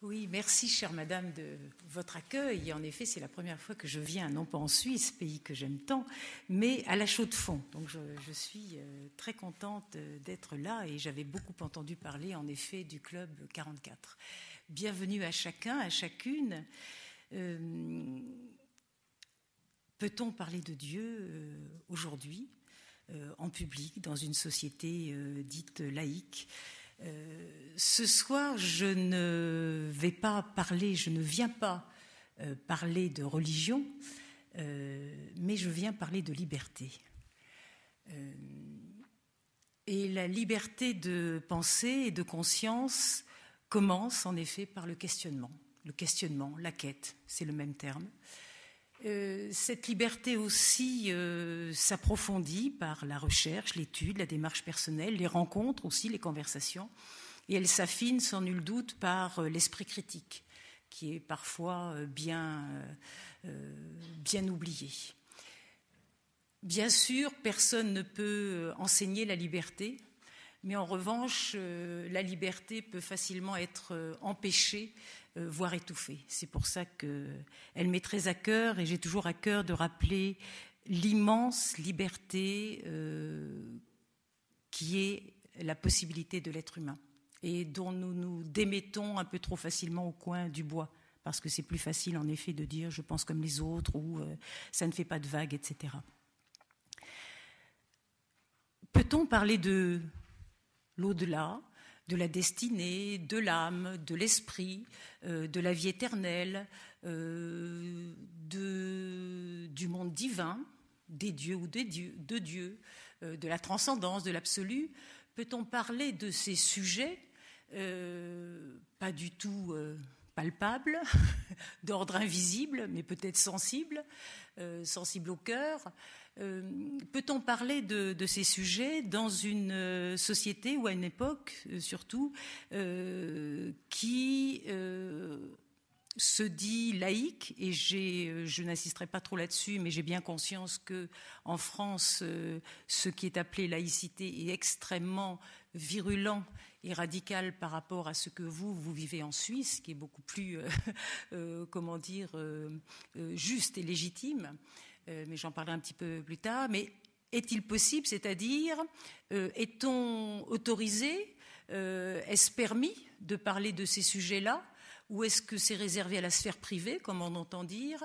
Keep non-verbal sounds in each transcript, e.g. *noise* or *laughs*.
Oui, merci, chère madame, de votre accueil. En effet, c'est la première fois que je viens, non pas en Suisse, pays que j'aime tant, mais à la Chaux-de-Fonds. Donc, je, suis euh, très contente euh, d'être là et j'avais beaucoup entendu parler, en effet, du Club 44. Bienvenue à chacun, à chacune. Euh, peut-on parler de Dieu aujourd'hui, en public, dans une société dite laïque? Euh, ce soir, je ne vais pas parler, je ne viens pas euh, parler de religion, euh, mais je viens parler de liberté. et la liberté de pensée et de conscience commence en effet par le questionnement. Le questionnement, la quête, c'est le même terme. Euh, cette liberté aussi euh, s'approfondit par la recherche, l'étude, la démarche personnelle, les rencontres aussi, les conversations, et elle s'affine sans nul doute par euh, l'esprit critique, qui est parfois bien, bien oublié. Bien sûr, personne ne peut enseigner la liberté, mais en revanche, la liberté peut facilement être empêchée voire étouffée. C'est pour ça qu'elle m'est très à cœur et j'ai toujours à cœur de rappeler l'immense liberté euh, qui est la possibilité de l'être humain et dont nous nous démettons un peu trop facilement au coin du bois parce que c'est plus facile en effet de dire je pense comme les autres ou euh, ça ne fait pas de vagues, etc. Peut-on parler de l'au-delà de la destinée, de l'âme, de l'esprit, euh, de la vie éternelle, euh, du monde divin, des dieux ou des dieux, euh, de la transcendance, de l'absolu. Peut-on parler de ces sujets? Pas du tout palpables, *laughs* d'ordre invisible, mais peut-être sensibles, sensibles au cœur, euh, peut-on parler de, ces sujets dans une euh, société ou à une époque, euh, surtout, qui se dit laïque, et je n'insisterai pas trop là-dessus, mais j'ai bien conscience que en France, ce qui est appelé laïcité est extrêmement virulent et radical par rapport à ce que vous, vous vivez en Suisse, qui est beaucoup plus, *laughs* comment dire, juste et légitime. Euh, mais j'en parlerai un petit peu plus tard. Mais est-il possible, c'est-à-dire, euh, est-on autorisé, euh, est-ce permis de parler de ces sujets-là ou est-ce que c'est réservé à la sphère privée, comme on entend dire,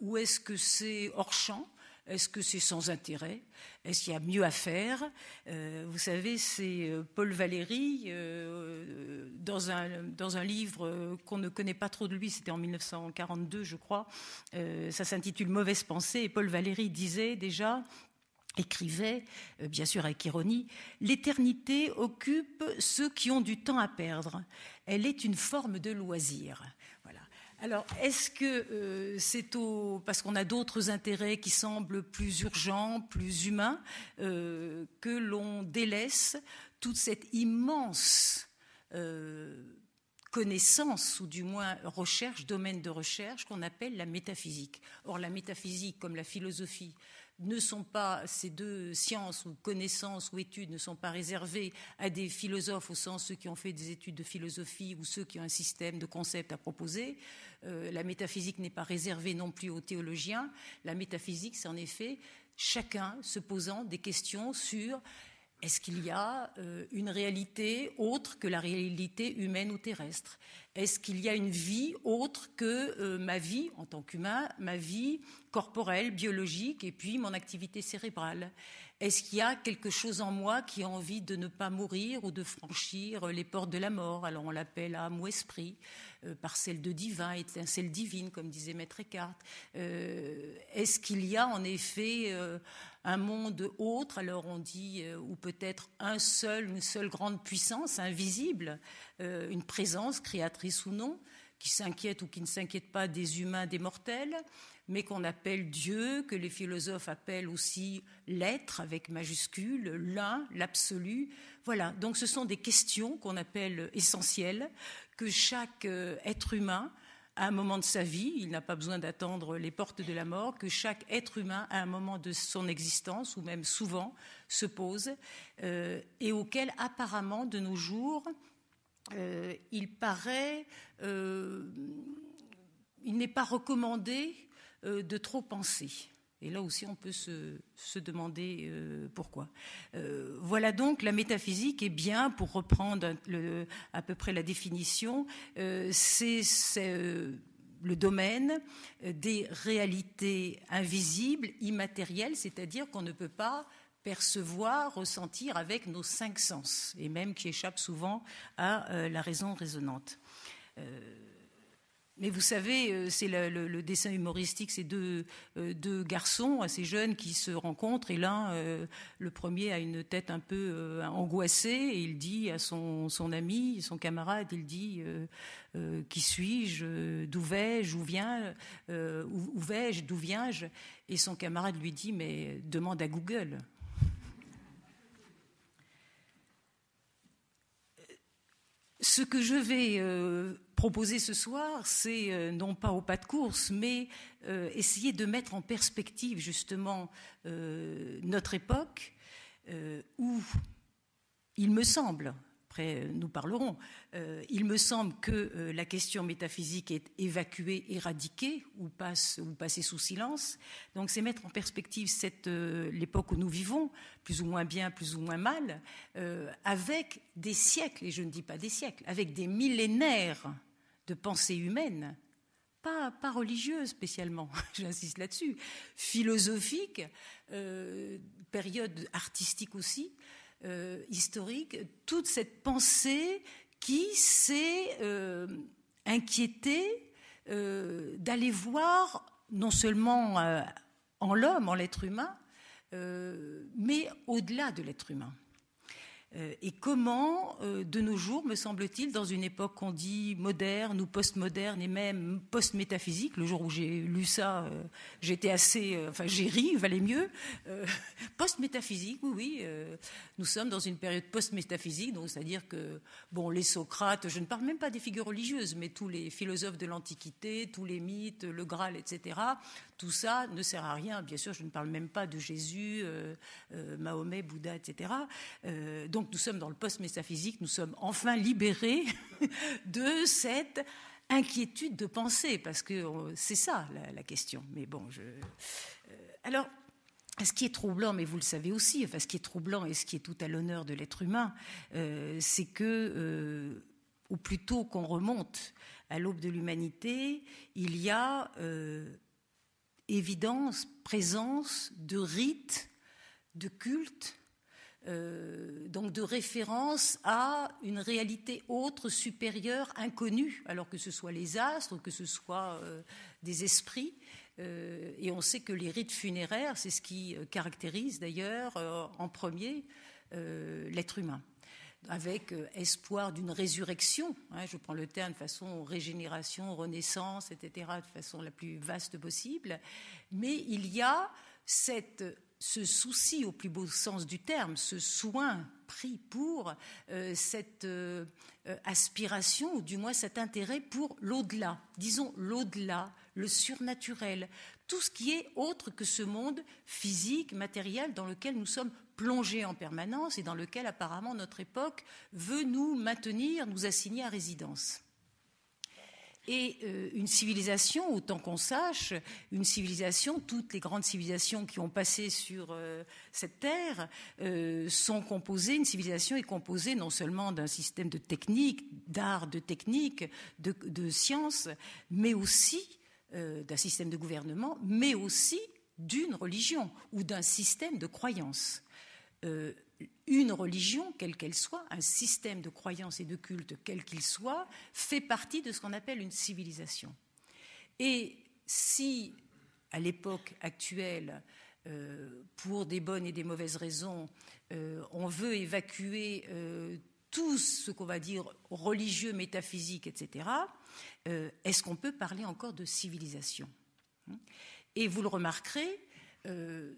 ou est-ce que c'est hors champ est-ce que c'est sans intérêt? Est-ce qu'il y a mieux à faire? Euh, Vous savez, c'est euh, Paul Valéry, euh, dans, un, dans, un, livre qu'on ne connaît pas trop de lui, c'était en 1942, je crois, ça s'intitule Mauvaise pensée, et Paul Valéry disait déjà écrivait, bien sûr avec ironie, L'éternité occupe ceux qui ont du temps à perdre. Elle est une forme de loisir. Alors, est-ce que euh, c'est parce qu'on a d'autres intérêts qui semblent plus urgents, plus humains, euh, que l'on délaisse toute cette immense euh, connaissance, ou du moins recherche, domaine de recherche, qu'on appelle la métaphysique. Or, la métaphysique, comme la philosophie, ne sont pas, ces deux sciences ou connaissances ou études ne sont pas réservées à des philosophes au sens ceux qui ont fait des études de philosophie ou ceux qui ont un système de concepts à proposer. Euh, la métaphysique n'est pas réservée non plus aux théologiens. La métaphysique, c'est en effet chacun se posant des questions sur est-ce qu'il y a euh, une réalité autre que la réalité humaine ou terrestre? Est-ce qu'il y a une vie autre que euh, ma vie en tant qu'humain, ma vie corporelle, biologique et puis mon activité cérébrale? Est-ce qu'il y a quelque chose en moi qui a envie de ne pas mourir ou de franchir les portes de la mort? Alors on l'appelle âme ou esprit. Euh, parcelle de divin, étincelle divine, comme disait Maître Eckhart. Est-ce qu'il y a en effet un monde autre, alors on dit, ou peut-être un seul, une seule grande puissance invisible, une présence créatrice ou non, qui s'inquiète ou qui ne s'inquiète pas des humains, des mortels, mais qu'on appelle Dieu, que les philosophes appellent aussi l'être avec majuscule, l'un, l'absolu. Voilà, donc ce sont des questions qu'on appelle essentielles, que chaque euh, être humain, à un moment de sa vie, il n'a pas besoin d'attendre les portes de la mort, que chaque être humain, à un moment de son existence, ou même souvent, se pose, euh, et auquel apparemment, de nos jours, il paraît, il n'est pas recommandé de trop penser. Et là aussi, on peut se, demander pourquoi. voilà donc la métaphysique est bien, pour reprendre à peu près la définition, c'est le domaine des réalités invisibles, immatérielles, c'est-à-dire qu'on ne peut pas percevoir, ressentir avec nos cinq sens, et même qui échappent souvent à euh, la raison raisonnante. Euh, mais vous savez, euh, c'est le, dessin humoristique, c'est deux, deux, garçons assez jeunes qui se rencontrent et l'un, le premier, a une tête un peu angoissée et il dit à son, ami, son camarade, il dit Qui suis-je D'où vais-je Où, viens, où vais-je D'où viens-je? Et son camarade lui dit Mais demande à Google. Ce que je vais euh, proposer ce soir, c'est euh, non pas au pas de course, mais euh, essayer de mettre en perspective justement notre époque où, il me semble, après nous parlerons, euh, il me semble que euh, la question métaphysique est évacuée, éradiquée ou passe ou passée sous silence. Donc c'est mettre en perspective euh, l'époque où nous vivons, plus ou moins bien, plus ou moins mal, avec des siècles, et je ne dis pas des siècles, avec des millénaires de pensée humaine, pas, pas religieuse spécialement, *laughs* j'insiste là-dessus, philosophique, période artistique aussi, euh, historique, toute cette pensée qui s'est euh, inquiétée euh, d'aller voir non seulement en l'homme, en l'être humain, mais au-delà de l'être humain. Euh, et comment, euh, de nos jours, me semble-t-il, dans une époque qu'on dit moderne ou postmoderne et même post-métaphysique, le jour où j'ai lu ça, euh, j'étais assez, enfin j'ai ri, valait mieux. *laughs* post-métaphysique, oui, oui, nous sommes dans une période post-métaphysique, donc c'est-à-dire que, bon, les Socrates, je ne parle même pas des figures religieuses, mais tous les philosophes de l'Antiquité, tous les mythes, le Graal, etc., tout ça ne sert à rien. Bien sûr, je ne parle même pas de Jésus, Mahomet, Bouddha, etc. donc nous sommes dans le post-métaphysique, nous sommes enfin libérés *laughs* de cette inquiétude de pensée, parce que euh, c'est ça la, question. Mais bon, je. Euh, alors. Ce qui est troublant, mais vous le savez aussi, enfin, ce qui est troublant et ce qui est tout à l'honneur de l'être humain, euh, c'est que, ou plutôt qu'on remonte à l'aube de l'humanité, il y a évidence, présence de rites, de cultes, euh, donc de référence à une réalité autre, supérieure, inconnue, alors que ce soit les astres, que ce soit euh, des esprits. Euh, et on sait que les rites funéraires, c'est ce qui caractérise d'ailleurs en premier l'être humain avec espoir d'une résurrection, hein, je prends le terme de façon régénération, renaissance, etc., de façon la plus vaste possible, mais il y a cette ce souci au plus beau sens du terme, ce soin pris pour euh, cette euh, euh, aspiration, ou du moins cet intérêt pour l'au-delà, disons l'au-delà, le surnaturel, tout ce qui est autre que ce monde physique, matériel dans lequel nous sommes plongés en permanence et dans lequel apparemment notre époque veut nous maintenir, nous assigner à résidence. Et euh, une civilisation, autant qu'on sache, une civilisation, toutes les grandes civilisations qui ont passé sur euh, cette terre euh, sont composées, une civilisation est composée non seulement d'un système de technique, d'art, de technique, de, de sciences, mais aussi d'un système de gouvernement, mais aussi d'une religion ou d'un système de croyances une religion, quelle qu'elle soit, un système de croyance et de culte, quel qu'il soit, fait partie de ce qu'on appelle une civilisation. Et si, à l'époque actuelle, euh, pour des bonnes et des mauvaises raisons, euh, on veut évacuer euh, tout ce qu'on va dire religieux, métaphysique, etc., est-ce qu'on peut parler encore de civilisation Et vous le remarquerez,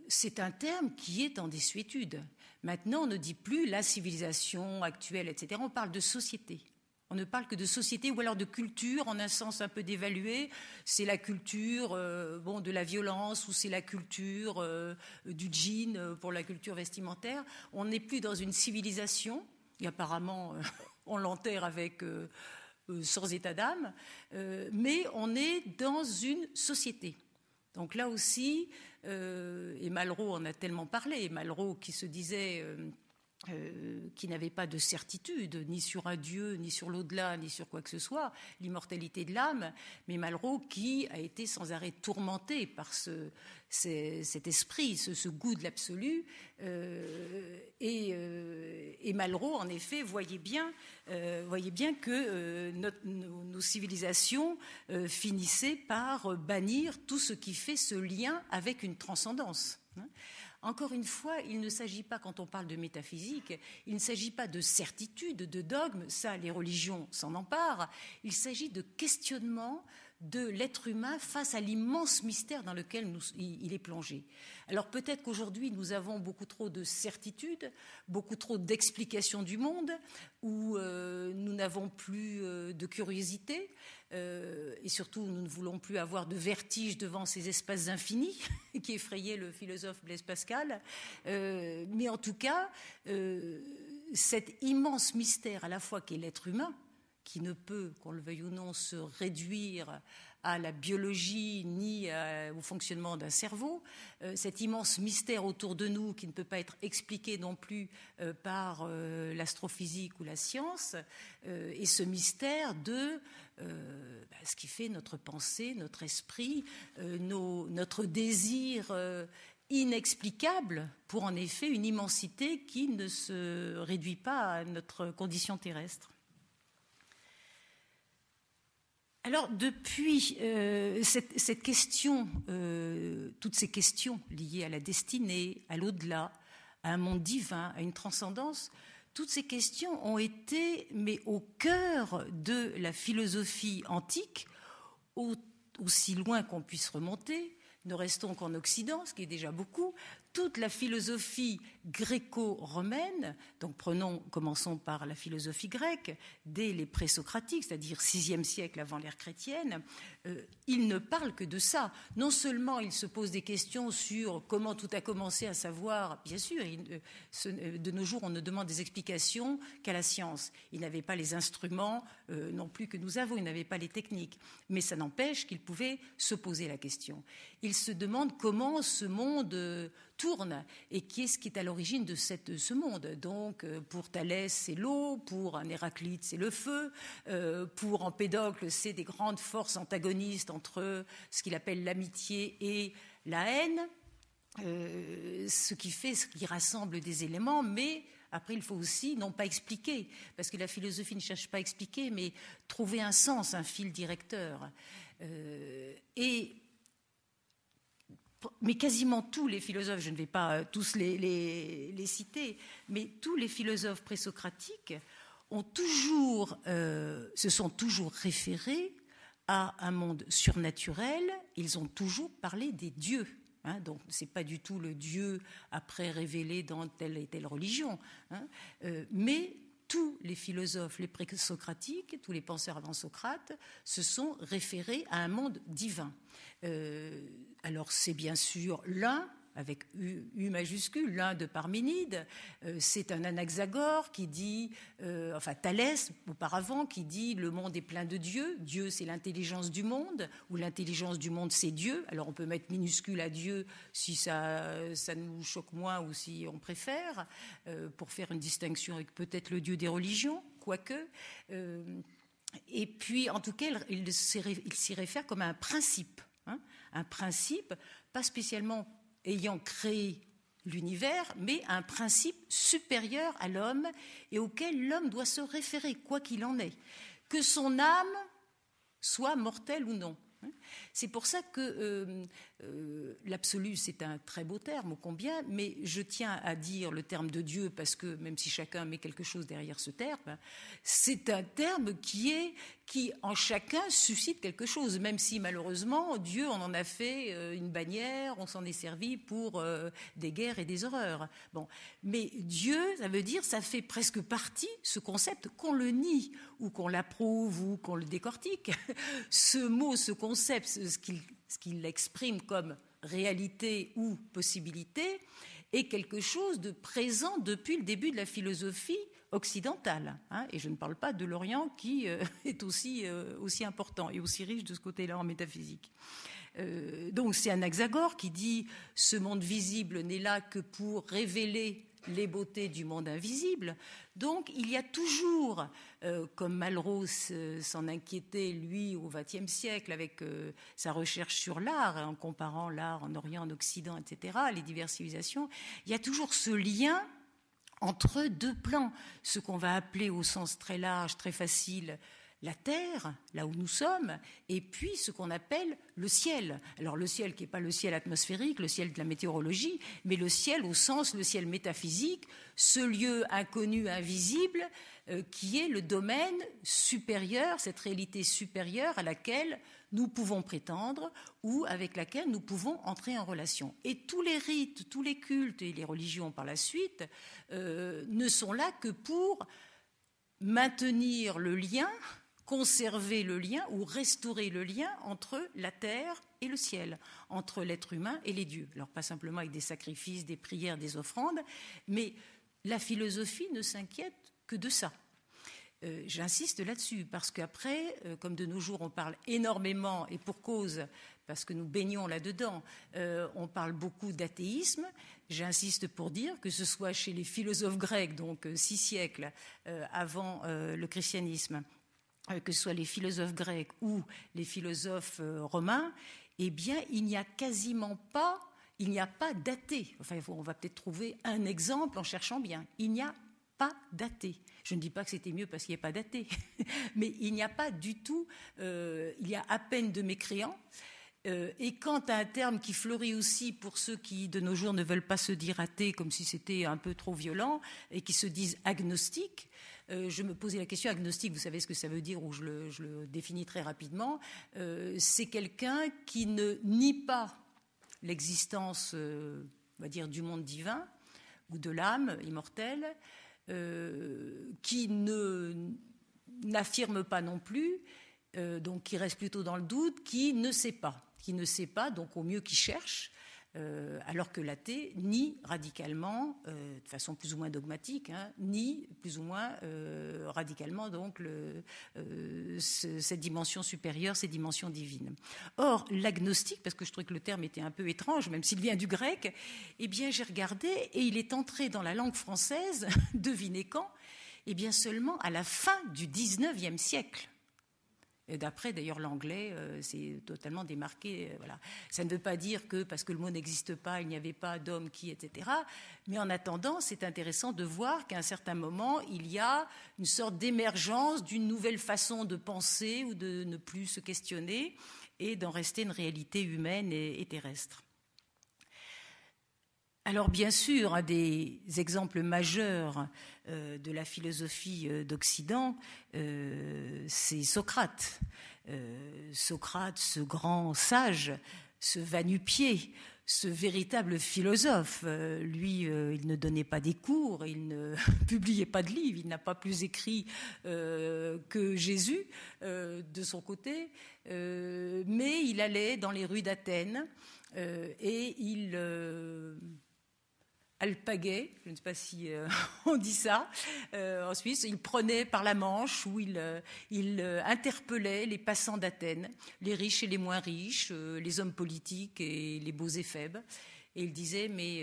c'est un terme qui est en désuétude. Maintenant, on ne dit plus la civilisation actuelle, etc. On parle de société. On ne parle que de société ou alors de culture en un sens un peu dévalué. C'est la culture euh, bon, de la violence ou c'est la culture euh, du jean euh, pour la culture vestimentaire. On n'est plus dans une civilisation. Et apparemment, *laughs* on l'enterre avec sans état d'âme, mais on est dans une société. Donc là aussi, et Malraux en a tellement parlé, Malraux qui se disait euh, qui n'avait pas de certitude, ni sur un Dieu, ni sur l'au-delà, ni sur quoi que ce soit, l'immortalité de l'âme, mais Malraux qui a été sans arrêt tourmenté par ce, cet esprit, ce, goût de l'absolu. Euh, euh, et, Malraux, en effet, voyait bien, bien que nos, civilisations finissaient par bannir tout ce qui fait ce lien avec une transcendance. Hein. Encore une fois, il ne s'agit pas, quand on parle de métaphysique, il ne s'agit pas de certitude, de dogme, ça les religions s'en emparent, il s'agit de questionnement de l'être humain face à l'immense mystère dans lequel il est plongé. Alors peut-être qu'aujourd'hui nous avons beaucoup trop de certitudes, beaucoup trop d'explications du monde, où euh, nous n'avons plus euh, de curiosité, euh, et surtout nous ne voulons plus avoir de vertige devant ces espaces infinis *laughs* qui effrayaient le philosophe Blaise Pascal. mais en tout cas, cet immense mystère à la fois qu'est l'être humain, qui ne peut, qu'on le veuille ou non, se réduire à la biologie ni au fonctionnement d'un cerveau, euh, cet immense mystère autour de nous qui ne peut pas être expliqué non plus euh, par euh, l'astrophysique ou la science, et ce mystère de bah, ce qui fait notre pensée, notre esprit, notre désir inexplicable pour en effet une immensité qui ne se réduit pas à notre condition terrestre. Alors, depuis euh, cette, question, euh, toutes ces questions liées à la destinée, à l'au-delà, à un monde divin, à une transcendance, toutes ces questions ont été, mais au cœur de la philosophie antique, aussi loin qu'on puisse remonter, ne restons qu'en Occident, ce qui est déjà beaucoup, toute la philosophie gréco-romaine, donc prenons, commençons par la philosophie grecque, dès les présocratiques, c'est-à-dire sixième siècle avant l'ère chrétienne, euh, il ne parle que de ça. Non seulement il se pose des questions sur comment tout a commencé, à savoir, bien sûr, euh, euh, de nos jours, on ne demande des explications qu'à la science. Il n'avait pas les instruments non plus que nous avons, il n'avait pas les techniques, mais ça n'empêche qu'il pouvait se poser la question. Il se demande comment ce monde tourne et qui est ce qui est à l'origine de cette, ce monde. Donc, pour Thalès, c'est l'eau, pour un Héraclite, c'est le feu, pour Empédocle, c'est des grandes forces antagonistes entre ce qu'il appelle l'amitié et la haine, euh, ce qui fait, ce qui rassemble des éléments, mais après, il faut aussi non pas expliquer, parce que la philosophie ne cherche pas à expliquer, mais trouver un sens, un fil directeur. Euh, et mais quasiment tous les philosophes, je ne vais pas tous les, les, citer, mais tous les philosophes présocratiques ont toujours, euh, se sont toujours référés à un monde surnaturel, ils ont toujours parlé des dieux. Hein, donc, ce n'est pas du tout le Dieu après révélé dans telle et telle religion. Hein, euh, mais tous les philosophes, les présocratiques, tous les penseurs avant Socrate, se sont référés à un monde divin. Euh, alors, c'est bien sûr l'un avec U, majuscule, l'un de Parménide. Euh, c'est un Anaxagore qui dit, euh, enfin Thalès auparavant, qui dit le monde est plein de Dieu. Dieu, c'est l'intelligence du monde, ou l'intelligence du monde, c'est Dieu. Alors on peut mettre minuscule à Dieu si ça, ça nous choque moins ou si on préfère, pour faire une distinction avec peut-être le Dieu des religions, quoique. et puis, en tout cas, il, s'y réfère comme à un principe. Hein, un principe, pas spécialement ayant créé l'univers, mais un principe supérieur à l'homme et auquel l'homme doit se référer, quoi qu'il en ait, que son âme soit mortelle ou non. C'est pour ça que euh, euh, l'absolu, c'est un très beau terme, ô combien, mais je tiens à dire le terme de Dieu parce que même si chacun met quelque chose derrière ce terme, c'est un terme qui est qui en chacun suscite quelque chose, même si malheureusement Dieu on en a fait euh, une bannière, on s'en est servi pour des guerres et des horreurs. Bon, mais Dieu, ça veut dire ça fait presque partie ce concept qu'on le nie ou qu'on l'approuve ou qu'on le décortique. *laughs* ce mot, ce concept, ce qu'il exprime comme réalité ou possibilité, est quelque chose de présent depuis le début de la philosophie occidental. Hein, et je ne parle pas de l'Orient qui euh, *laughs* est aussi, euh, aussi important et aussi riche de ce côté-là en métaphysique. Euh, donc c'est Anaxagore qui dit ce monde visible n'est là que pour révéler les beautés du monde invisible. Donc il y a toujours, comme Malraux s'en inquiétait, lui, au XXe siècle, avec sa recherche sur l'art, en comparant l'art en Orient, en Occident, etc., les diverses civilisations, il y a toujours ce lien entre deux plans, ce qu'on va appeler au sens très large, très facile, la Terre, là où nous sommes, et puis ce qu'on appelle le ciel. Alors le ciel qui n'est pas le ciel atmosphérique, le ciel de la météorologie, mais le ciel au sens, le ciel métaphysique, ce lieu inconnu, invisible, euh, qui est le domaine supérieur, cette réalité supérieure à laquelle nous pouvons prétendre ou avec laquelle nous pouvons entrer en relation. Et tous les rites, tous les cultes et les religions par la suite euh, ne sont là que pour maintenir le lien, conserver le lien ou restaurer le lien entre la terre et le ciel, entre l'être humain et les dieux. Alors pas simplement avec des sacrifices, des prières, des offrandes, mais la philosophie ne s'inquiète que de ça. Euh, j'insiste là-dessus parce qu'après, euh, comme de nos jours on parle énormément et pour cause, parce que nous baignons là-dedans, euh, on parle beaucoup d'athéisme. J'insiste pour dire que ce soit chez les philosophes grecs, donc six siècles avant le christianisme, que ce soit les philosophes grecs ou les philosophes romains, eh bien, il n'y a quasiment pas, il n'y a pas d'athée. Enfin, on va peut-être trouver un exemple en cherchant bien. Il n'y a pas d'athée. Je ne dis pas que c'était mieux parce qu'il n'y a pas d'athée, *laughs* mais il n'y a pas du tout, euh, il y a à peine de mécréants. Euh, et quant à un terme qui fleurit aussi pour ceux qui, de nos jours, ne veulent pas se dire athées comme si c'était un peu trop violent et qui se disent agnostiques, euh, je me posais la question agnostique, vous savez ce que ça veut dire, ou je le, définis très rapidement. c'est quelqu'un qui ne nie pas l'existence, on va dire, du monde divin ou de l'âme immortelle, euh, qui n'affirme pas non plus, euh, donc qui reste plutôt dans le doute, qui ne sait pas, qui ne sait pas, donc au mieux qui cherche, euh, alors que l'athée nie radicalement, euh, de façon plus ou moins dogmatique, hein, nie plus ou moins euh, radicalement donc cette dimension supérieure, ces dimensions divines. Or, l'agnostique, parce que je trouvais que le terme était un peu étrange, même s'il vient du grec, eh bien j'ai regardé et il est entré dans la langue française, *laughs* devinez quand Eh bien seulement à la fin du XIXe siècle. D'après d'ailleurs l'anglais, euh, c'est totalement démarqué. Euh, voilà. Ça ne veut pas dire que parce que le mot n'existe pas, il n'y avait pas d'homme qui, etc. Mais en attendant, c'est intéressant de voir qu'à un certain moment, il y a une sorte d'émergence d'une nouvelle façon de penser ou de ne plus se questionner et d'en rester une réalité humaine et terrestre. Alors bien sûr, un des exemples majeurs euh, de la philosophie euh, d'Occident, euh, c'est Socrate. Socrate, ce grand sage, ce vanupier, ce véritable philosophe. lui, il ne donnait pas des cours, il ne *laughs* publiait pas de livres, il n'a pas plus écrit que Jésus de son côté, mais il allait dans les rues d'Athènes et il alpaguet, je ne sais pas si euh, *laughs* on dit ça euh, en Suisse, il prenait par la Manche où il, euh, il interpellait les passants d'Athènes, les riches et les moins riches, les hommes politiques et les beaux et faibles. Et il disait, mais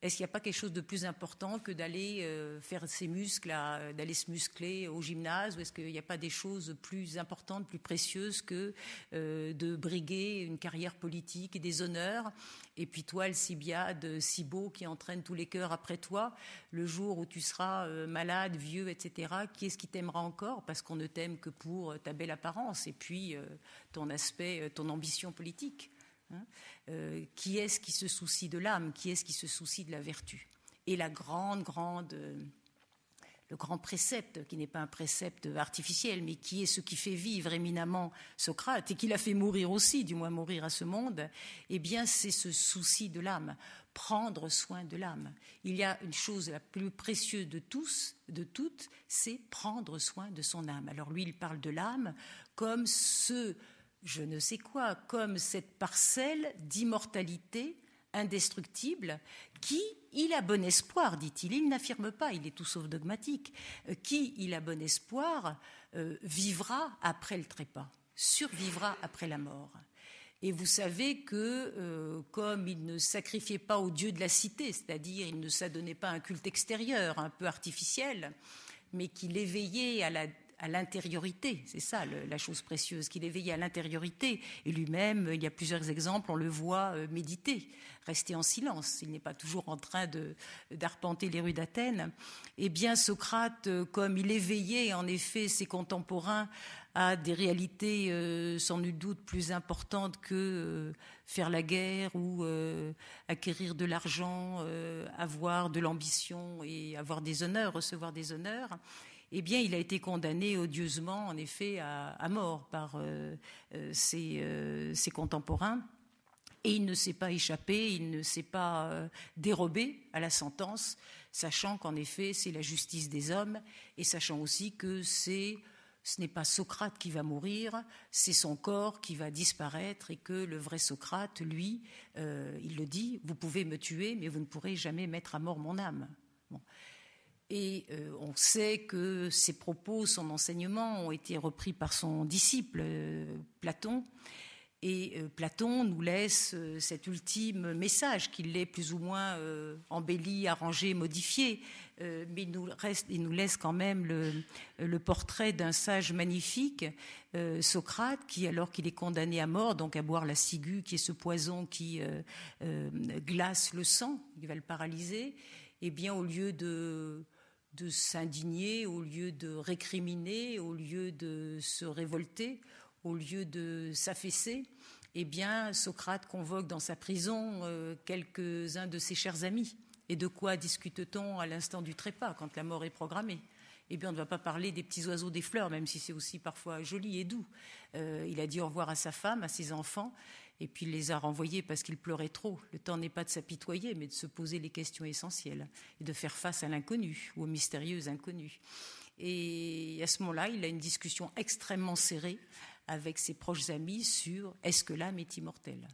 est-ce qu'il n'y a pas quelque chose de plus important que d'aller faire ses muscles, d'aller se muscler au gymnase Ou est-ce qu'il n'y a pas des choses plus importantes, plus précieuses que de briguer une carrière politique et des honneurs Et puis toi, Alcibiade, si beau, qui entraîne tous les cœurs après toi, le jour où tu seras euh, malade, vieux, etc., qui est-ce qui t'aimera encore? Parce qu'on ne t'aime que pour ta belle apparence et puis ton aspect, ton ambition politique. Hein. Euh, qui est-ce qui se soucie de l'âme? Qui est-ce qui se soucie de la vertu? Et la grande, grande, euh, le grand précepte, qui n'est pas un précepte artificiel, mais qui est ce qui fait vivre éminemment Socrate et qui l'a fait mourir aussi, du moins mourir à ce monde, eh bien, c'est ce souci de l'âme, prendre soin de l'âme. Il y a une chose la plus précieuse de tous, de toutes, c'est prendre soin de son âme. Alors lui, il parle de l'âme comme ce je ne sais quoi, comme cette parcelle d'immortalité indestructible, qui, il a bon espoir, dit-il, il n'affirme pas, il est tout sauf dogmatique, euh, qui, il a bon espoir, euh, vivra après le trépas, survivra après la mort. Et vous savez que, euh, comme il ne sacrifiait pas au Dieu de la cité, c'est-à-dire il ne s'adonnait pas à un culte extérieur un peu artificiel, mais qu'il éveillait à la à l'intériorité. C'est ça la chose précieuse, qu'il éveillait à l'intériorité. Et lui-même, il y a plusieurs exemples, on le voit euh, méditer, rester en silence. Il n'est pas toujours en train d'arpenter les rues d'Athènes. Eh bien, Socrate, euh, comme il éveillait en effet ses contemporains à des réalités euh, sans nul doute plus importantes que faire la guerre ou acquérir de l'argent, avoir de l'ambition et avoir des honneurs, recevoir des honneurs, eh bien, il a été condamné odieusement, en effet, à, mort par euh, euh, euh, ses, contemporains. Et il ne s'est pas échappé, il ne s'est pas dérobé à la sentence, sachant qu'en effet, c'est la justice des hommes, et sachant aussi que c'est ce n'est pas Socrate qui va mourir, c'est son corps qui va disparaître et que le vrai Socrate, lui, il le dit, vous pouvez me tuer, mais vous ne pourrez jamais mettre à mort mon âme. Et euh, on sait que ses propos, son enseignement ont été repris par son disciple euh, Platon. Et euh, Platon nous laisse cet ultime message qu'il l'ait plus ou moins embelli, arrangé, modifié, mais il nous, reste, il nous, laisse quand même le, le portrait d'un sage magnifique, Socrate, qui, alors qu'il est condamné à mort, donc à boire la ciguë, qui est ce poison qui glace le sang, qui va le paralyser, eh bien, au lieu de de s'indigner, au lieu de récriminer, au lieu de se révolter, au lieu de s'affaisser, eh bien, Socrate convoque dans sa prison euh, quelques-uns de ses chers amis. Et de quoi discute-t-on à l'instant du trépas, quand la mort est programmée? Eh bien, on ne va pas parler des petits oiseaux des fleurs, même si c'est aussi parfois joli et doux. Euh, il a dit au revoir à sa femme, à ses enfants, et puis il les a renvoyés parce qu'il pleurait trop. Le temps n'est pas de s'apitoyer, mais de se poser les questions essentielles et de faire face à l'inconnu ou au mystérieux inconnu. Et à ce moment-là, il a une discussion extrêmement serrée avec ses proches amis sur est-ce que l'âme est immortelle?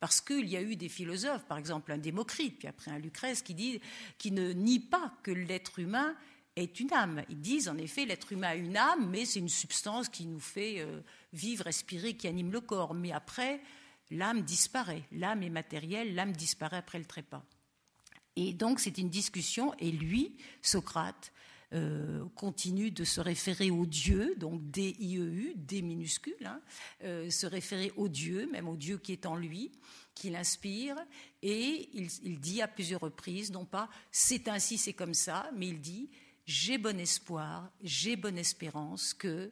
Parce qu'il y a eu des philosophes, par exemple un Démocrite, puis après un Lucrèce, qui, dit, qui ne nie pas que l'être humain est une âme. Ils disent en effet l'être humain a une âme, mais c'est une substance qui nous fait euh, vivre, respirer, qui anime le corps. Mais après, l'âme disparaît. L'âme est matérielle, l'âme disparaît après le trépas. Et donc c'est une discussion, et lui, Socrate, euh, continue de se référer au Dieu, donc D-I-E-U, D minuscule, hein, euh, se référer au Dieu, même au Dieu qui est en lui, qui l'inspire, et il, dit à plusieurs reprises, non pas c'est ainsi, c'est comme ça, mais il dit j'ai bon espoir, j'ai bonne espérance que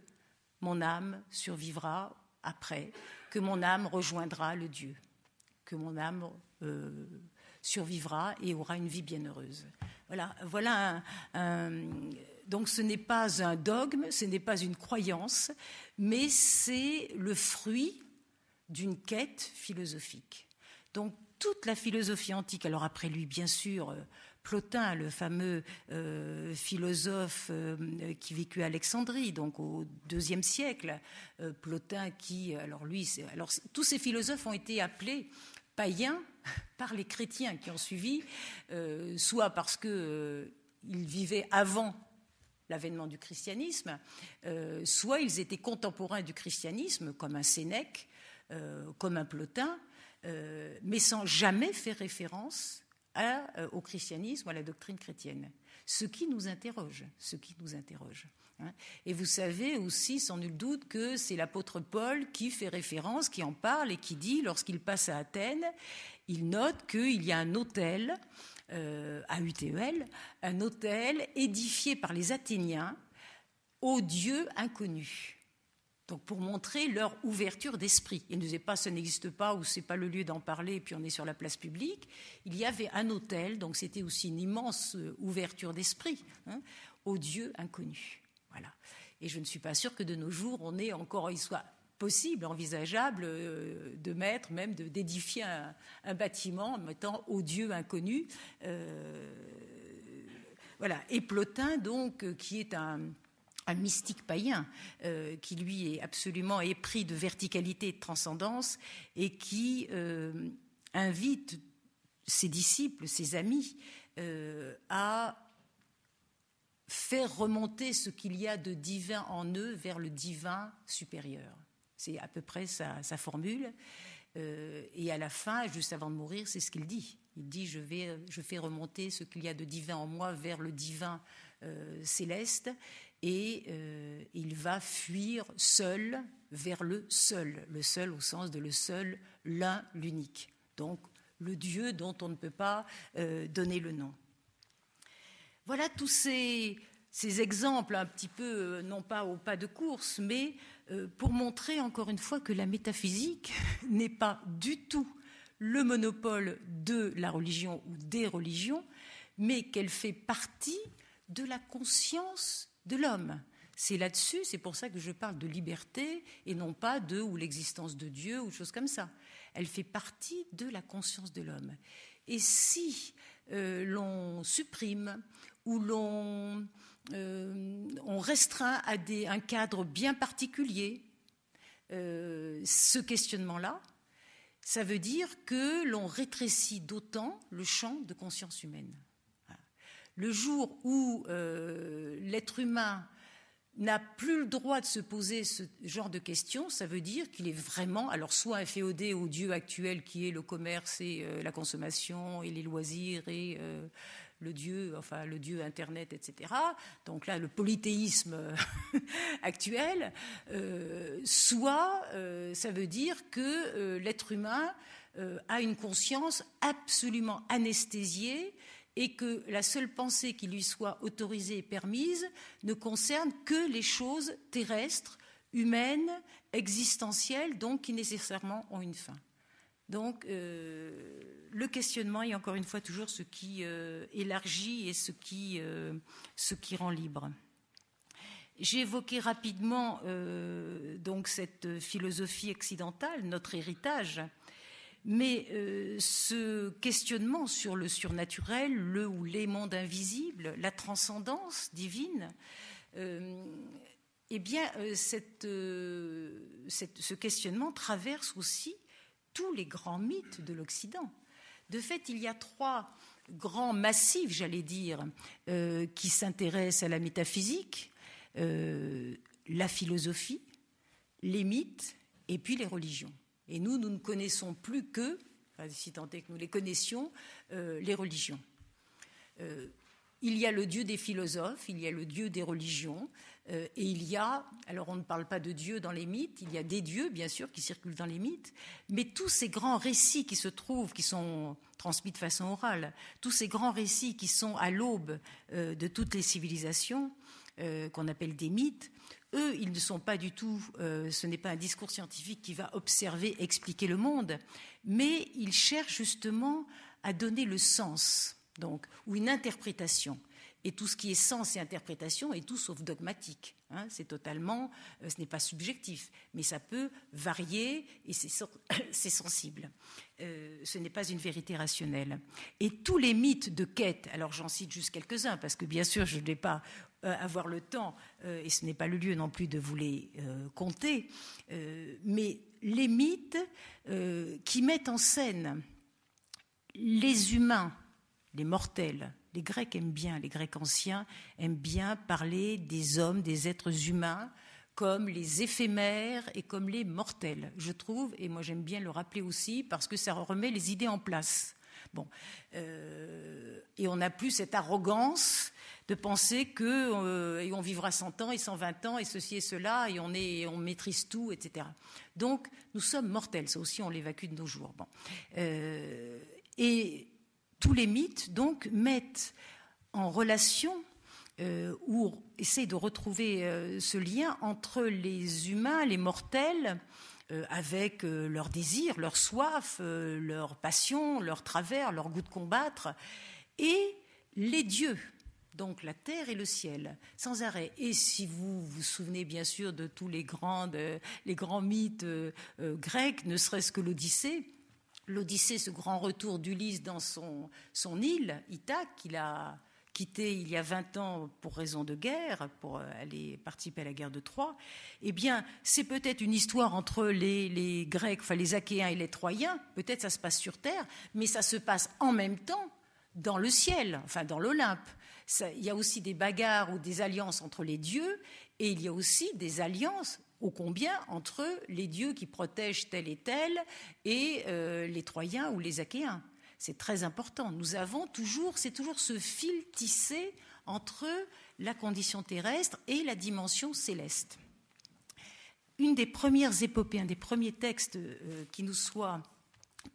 mon âme survivra après, que mon âme rejoindra le Dieu, que mon âme euh, survivra et aura une vie bienheureuse. Voilà, voilà donc ce n'est pas un dogme, ce n'est pas une croyance, mais c'est le fruit d'une quête philosophique. Donc toute la philosophie antique, alors après lui bien sûr, Plotin, le fameux euh, philosophe euh, qui vécut à Alexandrie, donc au deuxième siècle, euh, Plotin qui, alors lui, alors tous ces philosophes ont été appelés païens *laughs* par les chrétiens qui ont suivi, soit parce qu'ils vivaient avant l'avènement du christianisme, soit ils étaient contemporains du christianisme, comme un Sénèque, comme un Plotin, mais sans jamais faire référence euh, au christianisme, à la doctrine chrétienne. Ce qui nous interroge, ce qui nous interroge. Hein. Et vous savez aussi, sans nul doute, que c'est l'apôtre Paul qui fait référence, qui en parle et qui dit, lorsqu'il passe à Athènes, il note qu'il y a un hôtel à UTEL, un hôtel édifié par les Athéniens aux dieux inconnus. Donc pour montrer leur ouverture d'esprit. Il ne disait pas ce n'existe pas ou c'est pas le lieu d'en parler et puis on est sur la place publique. Il y avait un hôtel, donc c'était aussi une immense euh, ouverture d'esprit hein, aux dieux inconnus. Voilà. Et je ne suis pas sûre que de nos jours on ait encore, il soit possible, envisageable euh, de mettre, même d'édifier un, bâtiment en mettant aux dieux inconnus. Euh, voilà. Et Plotin, donc, qui est un un mystique païen euh, qui lui est absolument épris de verticalité et de transcendance et qui euh, invite ses disciples, ses amis, à faire remonter ce qu'il y a de divin en eux vers le divin supérieur. C'est à peu près sa, formule. et à la fin, juste avant de mourir, c'est ce qu'il dit. Il dit je, vais, je fais remonter ce qu'il y a de divin en moi vers le divin céleste et euh, il va fuir seul vers le seul, le seul au sens de le seul, l'un, l'unique. Donc le Dieu dont on ne peut pas euh, donner le nom. Voilà tous ces, exemples un petit peu, euh, non pas au pas de course, mais pour montrer encore une fois que la métaphysique *laughs* n'est pas du tout le monopole de la religion ou des religions, mais qu'elle fait partie de la conscience de l'homme. C'est là-dessus, c'est pour ça que je parle de liberté et non pas de ou l'existence de Dieu ou choses comme ça. Elle fait partie de la conscience de l'homme. Et si euh, l'on supprime ou l'on euh, on restreint à des, un cadre bien particulier euh, ce questionnement-là, ça veut dire que l'on rétrécit d'autant le champ de conscience humaine. Le jour où euh, l'être humain n'a plus le droit de se poser ce genre de questions, ça veut dire qu'il est vraiment, alors soit inféodé au Dieu actuel qui est le commerce et euh, la consommation et les loisirs et euh, le Dieu, enfin le Dieu Internet, etc. Donc là, le polythéisme *laughs* actuel, soit ça veut dire que l'être humain a une conscience absolument anesthésiée et que la seule pensée qui lui soit autorisée et permise ne concerne que les choses terrestres, humaines, existentielles, donc qui nécessairement ont une fin. Donc euh, le questionnement est encore une fois toujours ce qui euh, élargit et ce qui, euh, ce qui rend libre. Évoqué rapidement donc cette philosophie occidentale, notre héritage, mais euh, ce questionnement sur le surnaturel, le ou les mondes invisibles, la transcendance divine, euh, eh bien, euh, ce questionnement traverse aussi tous les grands mythes de l'Occident. De fait, il y a trois grands massifs, j'allais dire, qui s'intéressent à la métaphysique, la philosophie, les mythes et puis les religions. Et nous, nous ne connaissons plus que, si tant est que nous les connaissions, euh, les religions. Euh, il y a le Dieu des philosophes, il y a le Dieu des religions, euh, et il y a, alors on ne parle pas de Dieu dans les mythes, il y a des dieux, bien sûr, qui circulent dans les mythes, mais tous ces grands récits qui se trouvent, qui sont transmis de façon orale, tous ces grands récits qui sont à l'aube de toutes les civilisations, qu'on appelle des mythes, eux, ils ne sont pas du tout, euh, ce n'est pas un discours scientifique qui va observer, expliquer le monde, mais ils cherchent justement à donner le sens, donc, ou une interprétation. Et tout ce qui est sens et interprétation est tout sauf dogmatique. Hein. c'est totalement, euh, ce n'est pas subjectif, mais ça peut varier et c'est *coughs* sensible. Euh, ce n'est pas une vérité rationnelle. Et tous les mythes de quête, alors j'en cite juste quelques-uns, parce que bien sûr je ne vais pas avoir le temps, et ce n'est pas le lieu non plus de vous les compter, mais les mythes qui mettent en scène les humains, les mortels, les Grecs aiment bien, les Grecs anciens aiment bien parler des hommes, des êtres humains, comme les éphémères et comme les mortels, je trouve, et moi j'aime bien le rappeler aussi parce que ça remet les idées en place. Bon, euh, et on n'a plus cette arrogance de penser que euh, on vivra 100 ans et 120 ans et ceci et cela et on est, on maîtrise tout, etc. Donc nous sommes mortels, ça aussi on l'évacue de nos jours. Bon, euh, et tous les mythes, donc, mettent en relation ou essayent de retrouver ce lien entre les humains, les mortels, avec leurs désirs, leur soif, leur passion, leur travers, leur goût de combattre, et les dieux, donc la terre et le ciel, sans arrêt. Et si vous vous souvenez bien sûr de tous les les grands mythes grecs, ne serait-ce que l'Odyssée, l'Odyssée, ce grand retour d'Ulysse dans son, île, Ithaque, qu'il a, quitté il y a 20 ans pour raison de guerre, pour euh, aller participer à la guerre de Troie, eh bien, c'est peut-être une histoire entre les, Grecs, enfin les Achéens et les Troyens. Peut-être ça se passe sur Terre, mais ça se passe en même temps dans le ciel, enfin dans l'Olympe. Il y a aussi des bagarres ou des alliances entre les dieux, et il y a aussi des alliances ô combien entre les dieux qui protègent tel et tel et euh, les Troyens ou les Achéens. C'est très important. Nous avons toujours, c'est toujours ce fil tissé entre la condition terrestre et la dimension céleste. Une des premières épopées, un des premiers textes euh, qui nous soit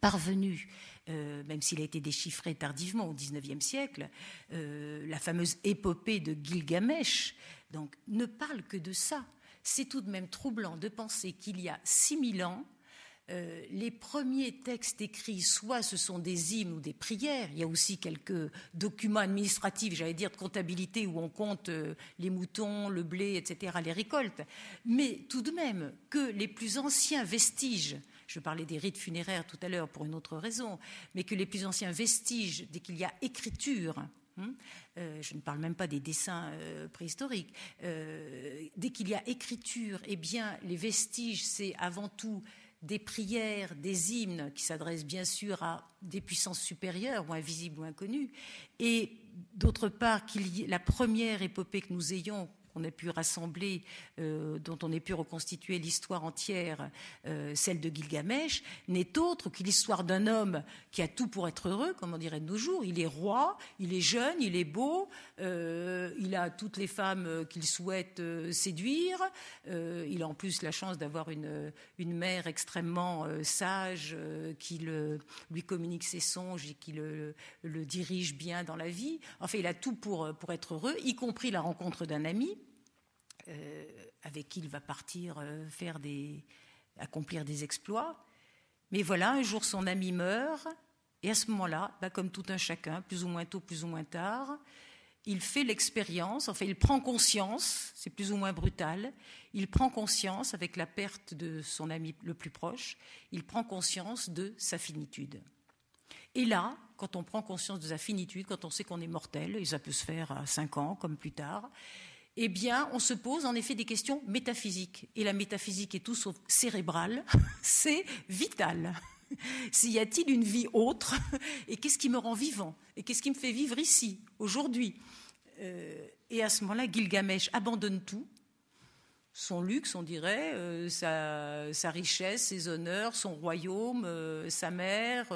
parvenu, euh, même s'il a été déchiffré tardivement au XIXe siècle, euh, la fameuse épopée de Gilgamesh, donc, ne parle que de ça. C'est tout de même troublant de penser qu'il y a 6000 ans, euh, les premiers textes écrits, soit ce sont des hymnes ou des prières, il y a aussi quelques documents administratifs, j'allais dire de comptabilité, où on compte euh, les moutons, le blé, etc., les récoltes, mais tout de même que les plus anciens vestiges, je parlais des rites funéraires tout à l'heure pour une autre raison, mais que les plus anciens vestiges, dès qu'il y a écriture, hein, euh, je ne parle même pas des dessins préhistoriques. dès qu'il y a écriture, eh bien, les vestiges, c'est avant tout des prières, des hymnes qui s'adressent bien sûr à des puissances supérieures ou invisibles ou inconnues, et d'autre part qu'il y la première épopée que nous ayons on ait pu rassembler, euh, dont on ait pu reconstituer l'histoire entière, euh, celle de Gilgamesh, n'est autre que l'histoire d'un homme qui a tout pour être heureux, comme on dirait de nos jours. Il est roi, il est jeune, il est beau, euh, il a toutes les femmes qu'il souhaite séduire. il a en plus la chance d'avoir une, mère extrêmement sage qui lui communique ses songes et qui le, dirige bien dans la vie. Enfin, il a tout pour être heureux, y compris la rencontre d'un ami. Euh, avec qui il va partir euh, faire des, accomplir des exploits. Mais voilà, un jour son ami meurt, et à ce moment-là, bah, comme tout un chacun, plus ou moins tôt, plus ou moins tard, il fait l'expérience, enfin il prend conscience, c'est plus ou moins brutal, il prend conscience avec la perte de son ami le plus proche, il prend conscience de sa finitude. Et là, quand on prend conscience de sa finitude, quand on sait qu'on est mortel, et ça peut se faire à 5 ans comme plus tard, eh bien, on se pose en effet des questions métaphysiques. Et la métaphysique est tout sauf cérébrale, *laughs* c'est vital. S'y a-t-il une vie autre *laughs* Et qu'est-ce qui me rend vivant Et qu'est-ce qui me fait vivre ici, aujourd'hui euh, Et à ce moment-là, Gilgamesh abandonne tout, son luxe, on dirait, euh, sa, richesse, ses honneurs, son royaume, euh, sa mère,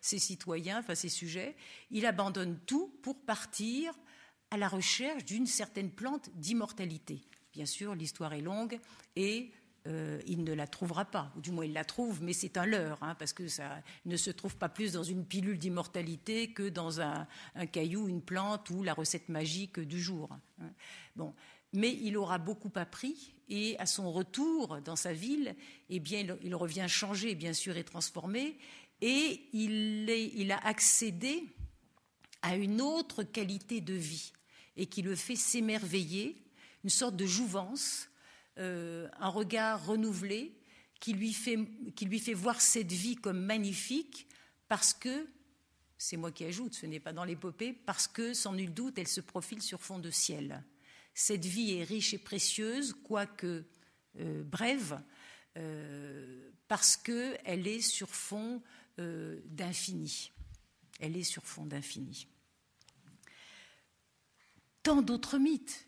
ses citoyens, enfin ses sujets. Il abandonne tout pour partir à la recherche d'une certaine plante d'immortalité. Bien sûr, l'histoire est longue et euh, il ne la trouvera pas, ou du moins il la trouve, mais c'est un leurre, hein, parce que ça ne se trouve pas plus dans une pilule d'immortalité que dans un, caillou, une plante ou la recette magique du jour. Hein. Bon. Mais il aura beaucoup appris et à son retour dans sa ville, eh bien, il, revient changé, bien sûr, et transformé, et il, il a accédé à une autre qualité de vie et qui le fait s'émerveiller, une sorte de jouvence, euh, un regard renouvelé qui lui, fait, qui lui fait voir cette vie comme magnifique parce que, c'est moi qui ajoute, ce n'est pas dans l'épopée, parce que, sans nul doute, elle se profile sur fond de ciel. Cette vie est riche et précieuse, quoique euh, brève, euh, parce qu'elle est sur fond d'infini. Elle est sur fond d'infini tant d'autres mythes.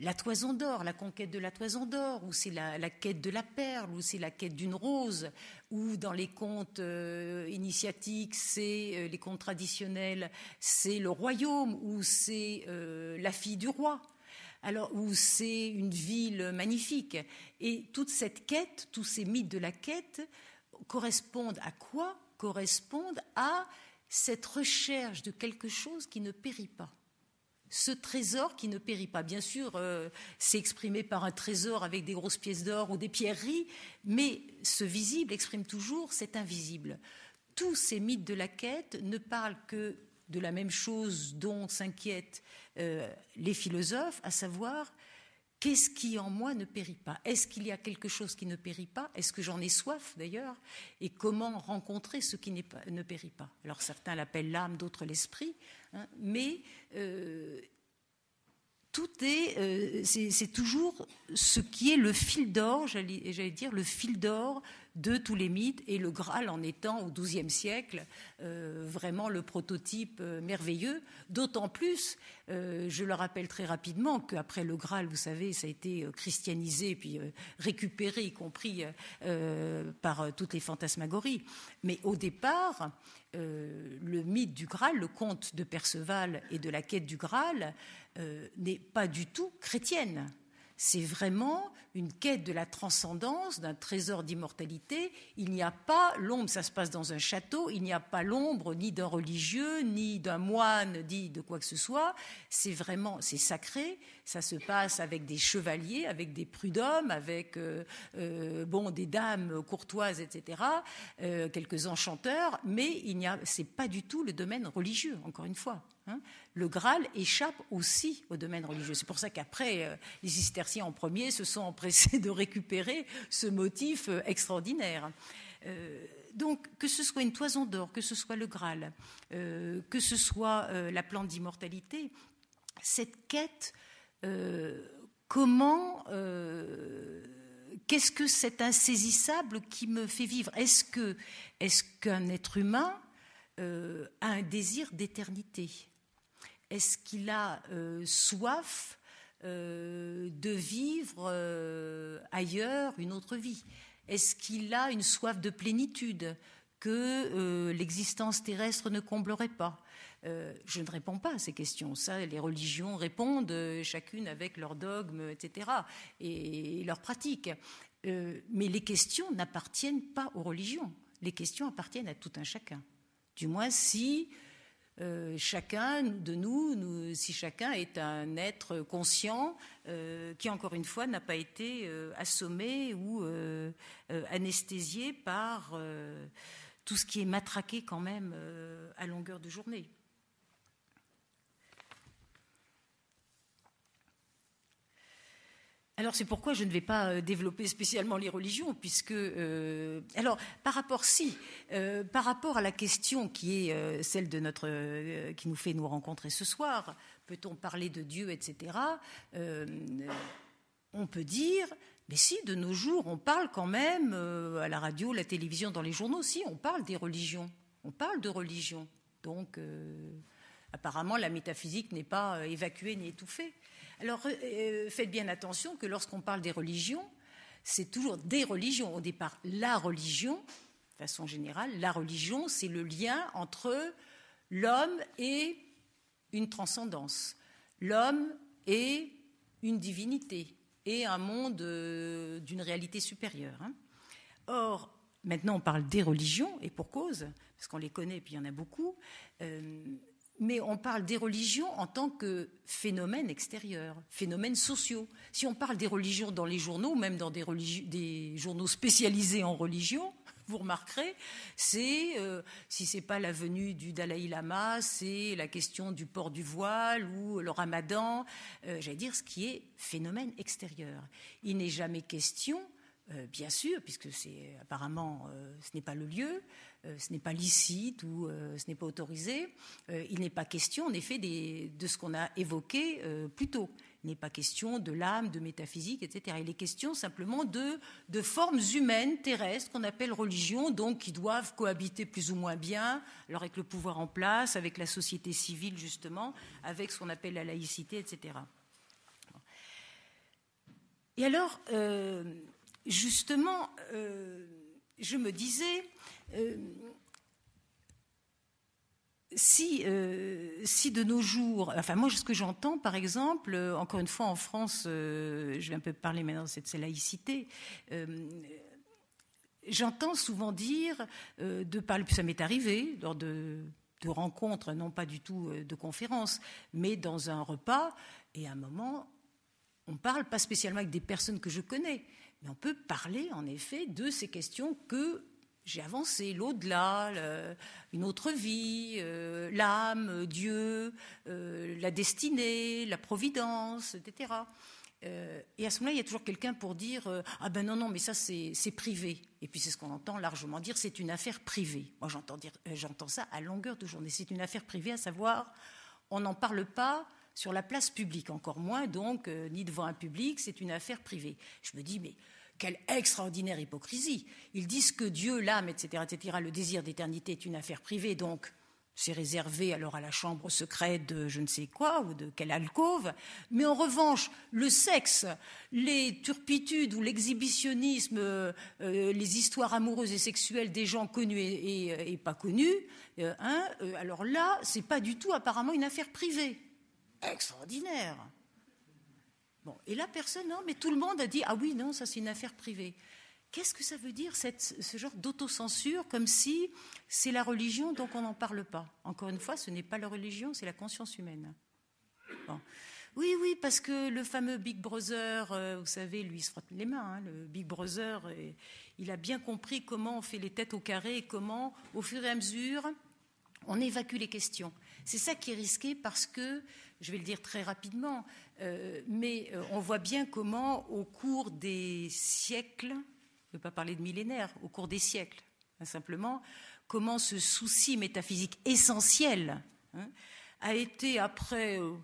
La toison d'or, la conquête de la toison d'or, ou c'est la, quête de la perle, ou c'est la quête d'une rose, ou dans les contes euh, initiatiques, c'est euh, les contes traditionnels, c'est le royaume, ou c'est euh, la fille du roi, alors ou c'est une ville magnifique. Et toute cette quête, tous ces mythes de la quête, correspondent à quoi? Correspondent à cette recherche de quelque chose qui ne périt pas ce trésor qui ne périt pas. Bien sûr, euh, c'est exprimé par un trésor avec des grosses pièces d'or ou des pierreries, mais ce visible exprime toujours cet invisible. Tous ces mythes de la quête ne parlent que de la même chose dont s'inquiètent euh, les philosophes, à savoir Qu'est-ce qui en moi ne périt pas? Est-ce qu'il y a quelque chose qui ne périt pas? Est-ce que j'en ai soif d'ailleurs? Et comment rencontrer ce qui ne périt pas? Alors certains l'appellent l'âme, d'autres l'esprit, hein, mais euh, tout est, euh, c'est toujours ce qui est le fil d'or, j'allais dire le fil d'or de tous les mythes, et le Graal en étant au XIIe siècle euh, vraiment le prototype euh, merveilleux. D'autant plus, je le rappelle très rapidement, qu'après le Graal, vous savez, ça a été christianisé puis récupéré, y compris par toutes les fantasmagories. Mais au départ, le mythe du Graal, le conte de Perceval et de la quête du Graal, euh, n'est pas du tout chrétienne. C'est vraiment une quête de la transcendance, d'un trésor d'immortalité. Il n'y a pas l'ombre, ça se passe dans un château, il n'y a pas l'ombre ni d'un religieux, ni d'un moine, ni de quoi que ce soit. C'est vraiment, c'est sacré. Ça se passe avec des chevaliers, avec des prud'hommes, avec euh, euh, bon des dames courtoises, etc. quelques enchanteurs, mais il n'y a, c'est pas du tout le domaine religieux. Encore une fois. Hein. le Graal échappe aussi au domaine religieux. C'est pour ça qu'après, euh, les cisterciens en premier se sont empressés de récupérer ce motif euh, extraordinaire. Euh, donc, que ce soit une toison d'or, que ce soit le Graal, que ce soit la plante d'immortalité, cette quête, comment, qu'est-ce que cet insaisissable qui me fait vivre? Est-ce qu'un être humain a un désir d'éternité? Est-ce qu'il a euh, soif euh, de vivre euh, ailleurs une autre vie? Est-ce qu'il a une soif de plénitude que l'existence terrestre ne comblerait pas? Je ne réponds pas à ces questions. Les religions répondent, chacune avec leurs dogmes, etc., et, leurs pratiques. mais les questions n'appartiennent pas aux religions. Les questions appartiennent à tout un chacun. Du moins, si euh, chacun de nous, si chacun est un être conscient euh, qui, encore une fois, n'a pas été euh, assommé ou anesthésié par tout ce qui est matraqué quand même à longueur de journée. Alors c'est pourquoi je ne vais pas euh, développer spécialement les religions, puisque euh, alors par rapport si euh, par rapport à la question qui est celle qui nous fait nous rencontrer ce soir, peut-on parler de Dieu, etc. on peut dire, mais si de nos jours on parle quand même à la radio, la télévision, dans les journaux, si on parle des religions, on parle de religion, donc apparemment la métaphysique n'est pas évacuée ni étouffée. Alors euh, faites bien attention que lorsqu'on parle des religions, c'est toujours des religions. Au départ, la religion, de façon générale, la religion, c'est le lien entre l'homme et une transcendance, l'homme et une divinité et un monde euh, d'une réalité supérieure. Hein. Or, maintenant on parle des religions, et pour cause, parce qu'on les connaît, et puis il y en a beaucoup. Euh, mais on parle des religions en tant que phénomènes extérieurs, phénomènes sociaux. Si on parle des religions dans les journaux, même dans des, journaux spécialisés en religion, *laughs* vous remarquerez, c'est euh, si c'est pas la venue du Dalai Lama, c'est la question du port du voile ou le Ramadan, euh, j'allais dire ce qui est phénomène extérieur. Il n'est jamais question, euh, bien sûr, puisque c'est apparemment ce n'est pas le lieu, ce n'est pas licite ou euh, ce n'est pas autorisé. Euh, il n'est pas question, en effet, de ce qu'on a évoqué plus tôt. Il n'est pas question de l'âme, de métaphysique, etc. Il est question simplement de, formes humaines terrestres qu'on appelle religions, donc qui doivent cohabiter plus ou moins bien, alors avec le pouvoir en place, avec la société civile justement, avec ce qu'on appelle la laïcité, etc. Et alors, justement, je me disais, euh, si, euh, si, de nos jours, enfin moi ce que j'entends par exemple, euh, encore une fois en France, je vais un peu parler maintenant de cette laïcité, j'entends souvent dire, de parler, ça m'est arrivé lors de, de, rencontres, non pas du tout de conférences, mais dans un repas, et à un moment, on parle pas spécialement avec des personnes que je connais, mais on peut parler en effet de ces questions que j'ai avancé, l'au-delà, une autre vie, euh, l'âme, Dieu, euh, la destinée, la providence, etc. Euh, et à ce moment-là, il y a toujours quelqu'un pour dire Ah ben non, non, mais ça c'est privé. Et puis c'est ce qu'on entend largement dire c'est une affaire privée. Moi j'entends ça à longueur de journée. C'est une affaire privée, à savoir, on n'en parle pas sur la place publique, encore moins donc, ni devant un public, c'est une affaire privée. Je me dis Mais quelle extraordinaire hypocrisie Ils disent que Dieu, l'âme, etc., etc., le désir d'éternité est une affaire privée, donc c'est réservé alors à la chambre secrète de je ne sais quoi ou de quelle alcôve, mais en revanche, le sexe, les turpitudes ou l'exhibitionnisme, euh, les histoires amoureuses et sexuelles des gens connus et, pas connus, euh, hein, euh, alors là, c'est pas du tout apparemment une affaire privée. Extraordinaire. Bon, et là, personne, non, mais tout le monde a dit ah oui, non, ça c'est une affaire privée. Qu'est-ce que ça veut dire ce genre d'autocensure, comme si c'est la religion, donc on n'en parle pas? Encore une fois, ce n'est pas la religion, c'est la conscience humaine. Oui, oui, parce que le fameux Big Brother, euh, vous savez, lui, il se frotte les mains. Hein, le Big Brother, il a bien compris comment on fait les têtes au carré et comment, au fur et à mesure, on évacue les questions. C'est ça qui est risqué parce que, je vais le dire très rapidement, euh, mais euh, on voit bien comment, au cours des siècles, ne pas parler de millénaires, au cours des siècles, hein, simplement, comment ce souci métaphysique essentiel hein, a été après euh,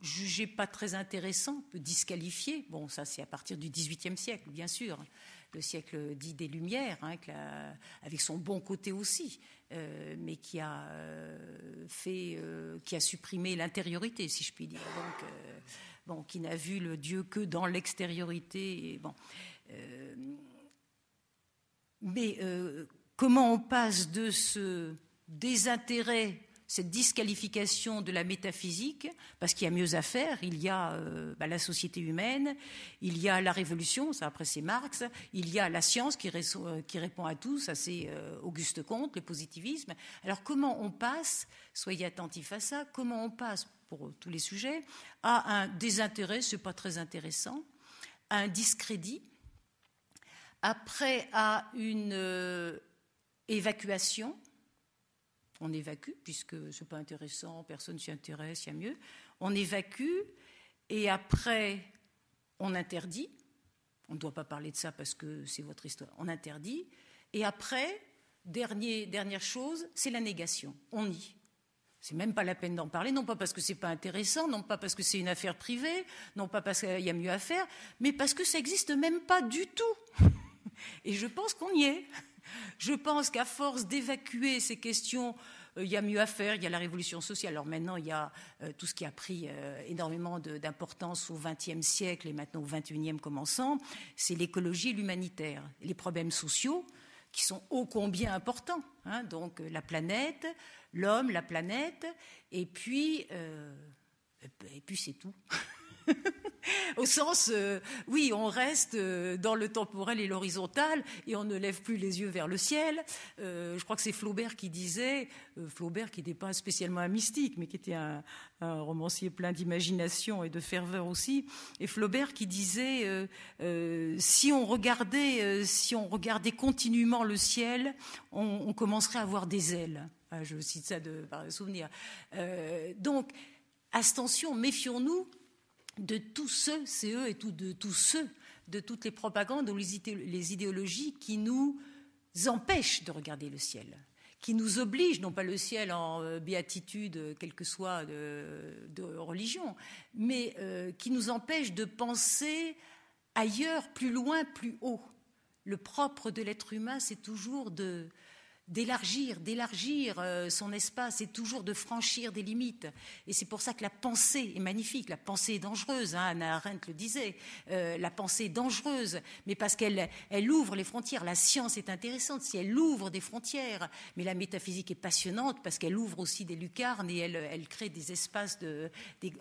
jugé pas très intéressant, peu disqualifié. Bon, ça c'est à partir du XVIIIe siècle, bien sûr, le siècle dit des Lumières, hein, avec son bon côté aussi, mais qui a fait, qui a supprimé l'intériorité, si je puis dire. Qui n'a vu le Dieu que dans l'extériorité. Bon. Mais euh, comment on passe de ce désintérêt, cette disqualification de la métaphysique, parce qu'il y a mieux à faire, il y a euh, bah, la société humaine, il y a la révolution, ça après c'est Marx, il y a la science qui, euh, répond à tout, ça c'est Auguste Comte, le positivisme. Alors comment on passe, soyez attentifs à ça, comment on passe pour tous les sujets, à un désintérêt, c'est pas très intéressant, à un discrédit, après, à une euh, évacuation, on évacue, puisque ce n'est pas intéressant, personne s'y intéresse, il y a mieux. On évacue, et après, on interdit. On ne doit pas parler de ça parce que c'est votre histoire. On interdit. Et après, dernière chose, c'est la négation. On nie. C'est même pas la peine d'en parler, non pas parce que c'est pas intéressant, non pas parce que c'est une affaire privée, non pas parce qu'il y a mieux à faire, mais parce que ça n'existe même pas du tout. *laughs* Et je pense qu'on y est. Je pense qu'à force d'évacuer ces questions, euh, il y a mieux à faire, il y a la révolution sociale. Alors maintenant, il y a euh, tout ce qui a pris euh, énormément d'importance au XXe siècle et maintenant au XXIe commençant, c'est l'écologie et l'humanitaire. Les problèmes sociaux qui sont ô combien importants. Hein. donc la planète, l'homme, la planète, et puis, et puis c'est tout. *laughs* Au sens, euh, oui, on reste euh, dans le temporel et l'horizontal et on ne lève plus les yeux vers le ciel. Euh, je crois que c'est Flaubert qui disait, Flaubert qui n'était pas spécialement un mystique, mais qui était un, romancier plein d'imagination et de ferveur aussi, et Flaubert qui disait, si on regardait, si on regardait continuellement le ciel, on, commencerait à avoir des ailes. Ah, je cite ça de, par souvenir. donc, attention, méfions-nous de tous ceux, c'est eux et de tous ceux, de toutes les propagandes ou les idéologies qui nous empêchent de regarder le ciel, qui nous obligent, non pas le ciel en euh, béatitude, quelle que soit de, religion, mais euh, qui nous empêchent de penser ailleurs, plus loin, plus haut. Le propre de l'être humain, c'est toujours de, d'élargir, d'élargir euh, son espace et toujours de franchir des limites. Et c'est pour ça que la pensée est magnifique. La pensée est dangereuse, hein, Anna Arendt le disait. Euh, la pensée est dangereuse, mais parce qu'elle elle ouvre les frontières. La science est intéressante si elle ouvre des frontières, mais la métaphysique est passionnante parce qu'elle ouvre aussi des lucarnes et elle, elle crée des espaces de,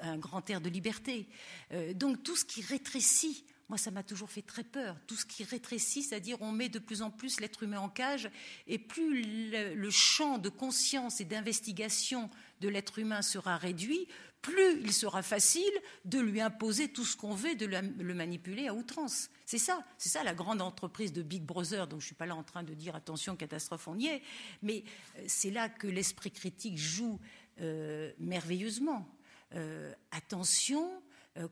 un grand air de liberté. Euh, donc tout ce qui rétrécit moi, ça m'a toujours fait très peur. Tout ce qui rétrécit, c'est-à-dire on met de plus en plus l'être humain en cage, et plus le, champ de conscience et d'investigation de l'être humain sera réduit, plus il sera facile de lui imposer tout ce qu'on veut, de le manipuler à outrance. C'est ça, c'est ça la grande entreprise de Big Brother, donc je ne suis pas là en train de dire attention, catastrophe, on y est, mais euh, c'est là que l'esprit critique joue euh, merveilleusement. Euh, attention,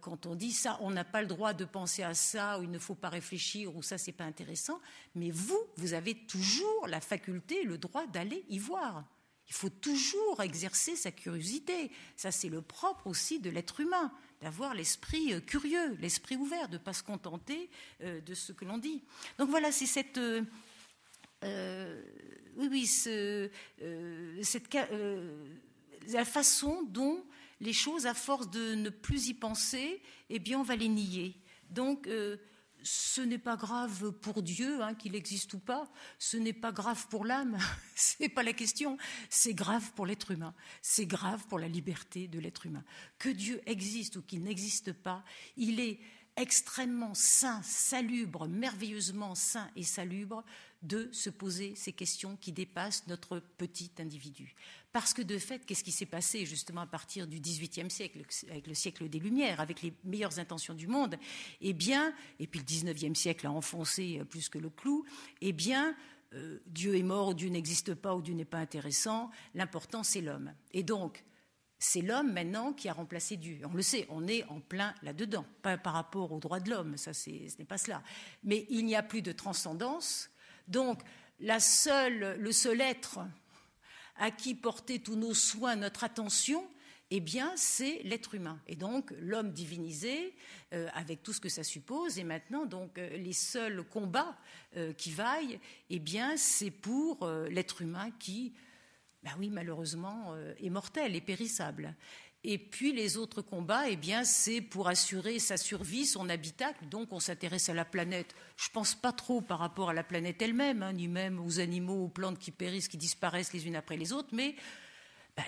quand on dit ça, on n'a pas le droit de penser à ça, ou il ne faut pas réfléchir, ou ça, c'est pas intéressant. Mais vous, vous avez toujours la faculté, le droit d'aller y voir. Il faut toujours exercer sa curiosité. Ça, c'est le propre aussi de l'être humain, d'avoir l'esprit euh, curieux, l'esprit ouvert, de ne pas se contenter euh, de ce que l'on dit. Donc voilà, c'est cette. oui, oui, cette, la façon dont les choses, à force de ne plus y penser, eh bien, on va les nier. Donc, euh, ce n'est pas grave pour Dieu hein, qu'il existe ou pas, ce n'est pas grave pour l'âme, *laughs* ce n'est pas la question, c'est grave pour l'être humain, c'est grave pour la liberté de l'être humain. Que Dieu existe ou qu'il n'existe pas, il est extrêmement sain, salubre, merveilleusement sain et salubre de se poser ces questions qui dépassent notre petit individu. Parce que de fait, qu'est-ce qui s'est passé justement à partir du XVIIIe siècle, avec le siècle des Lumières, avec les meilleures intentions du monde? Eh bien, et puis le XIXe siècle a enfoncé plus que le clou, eh bien, euh, Dieu est mort, Dieu n'existe pas, ou Dieu n'est pas intéressant, l'important c'est l'homme. Et donc, c'est l'homme maintenant qui a remplacé Dieu. On le sait, on est en plein là-dedans, pas par rapport aux droits de l'homme, ça ce n'est pas cela. Mais il n'y a plus de transcendance, donc le seul être à qui porter tous nos soins, notre attention, eh c'est l'être humain. Et donc, l'homme divinisé, euh, avec tout ce que ça suppose, et maintenant, euh, les seuls combats euh, qui vaillent, eh bien, c'est pour l'être humain qui, ben oui, malheureusement, est mortel et périssable. Et puis les autres combats, eh bien, c'est pour assurer sa survie, son habitacle. Donc, on s'intéresse à la planète. Je pense pas trop par rapport à la planète elle-même, hein, ni même aux animaux, aux plantes qui périssent, qui disparaissent les unes après les autres, mais ben,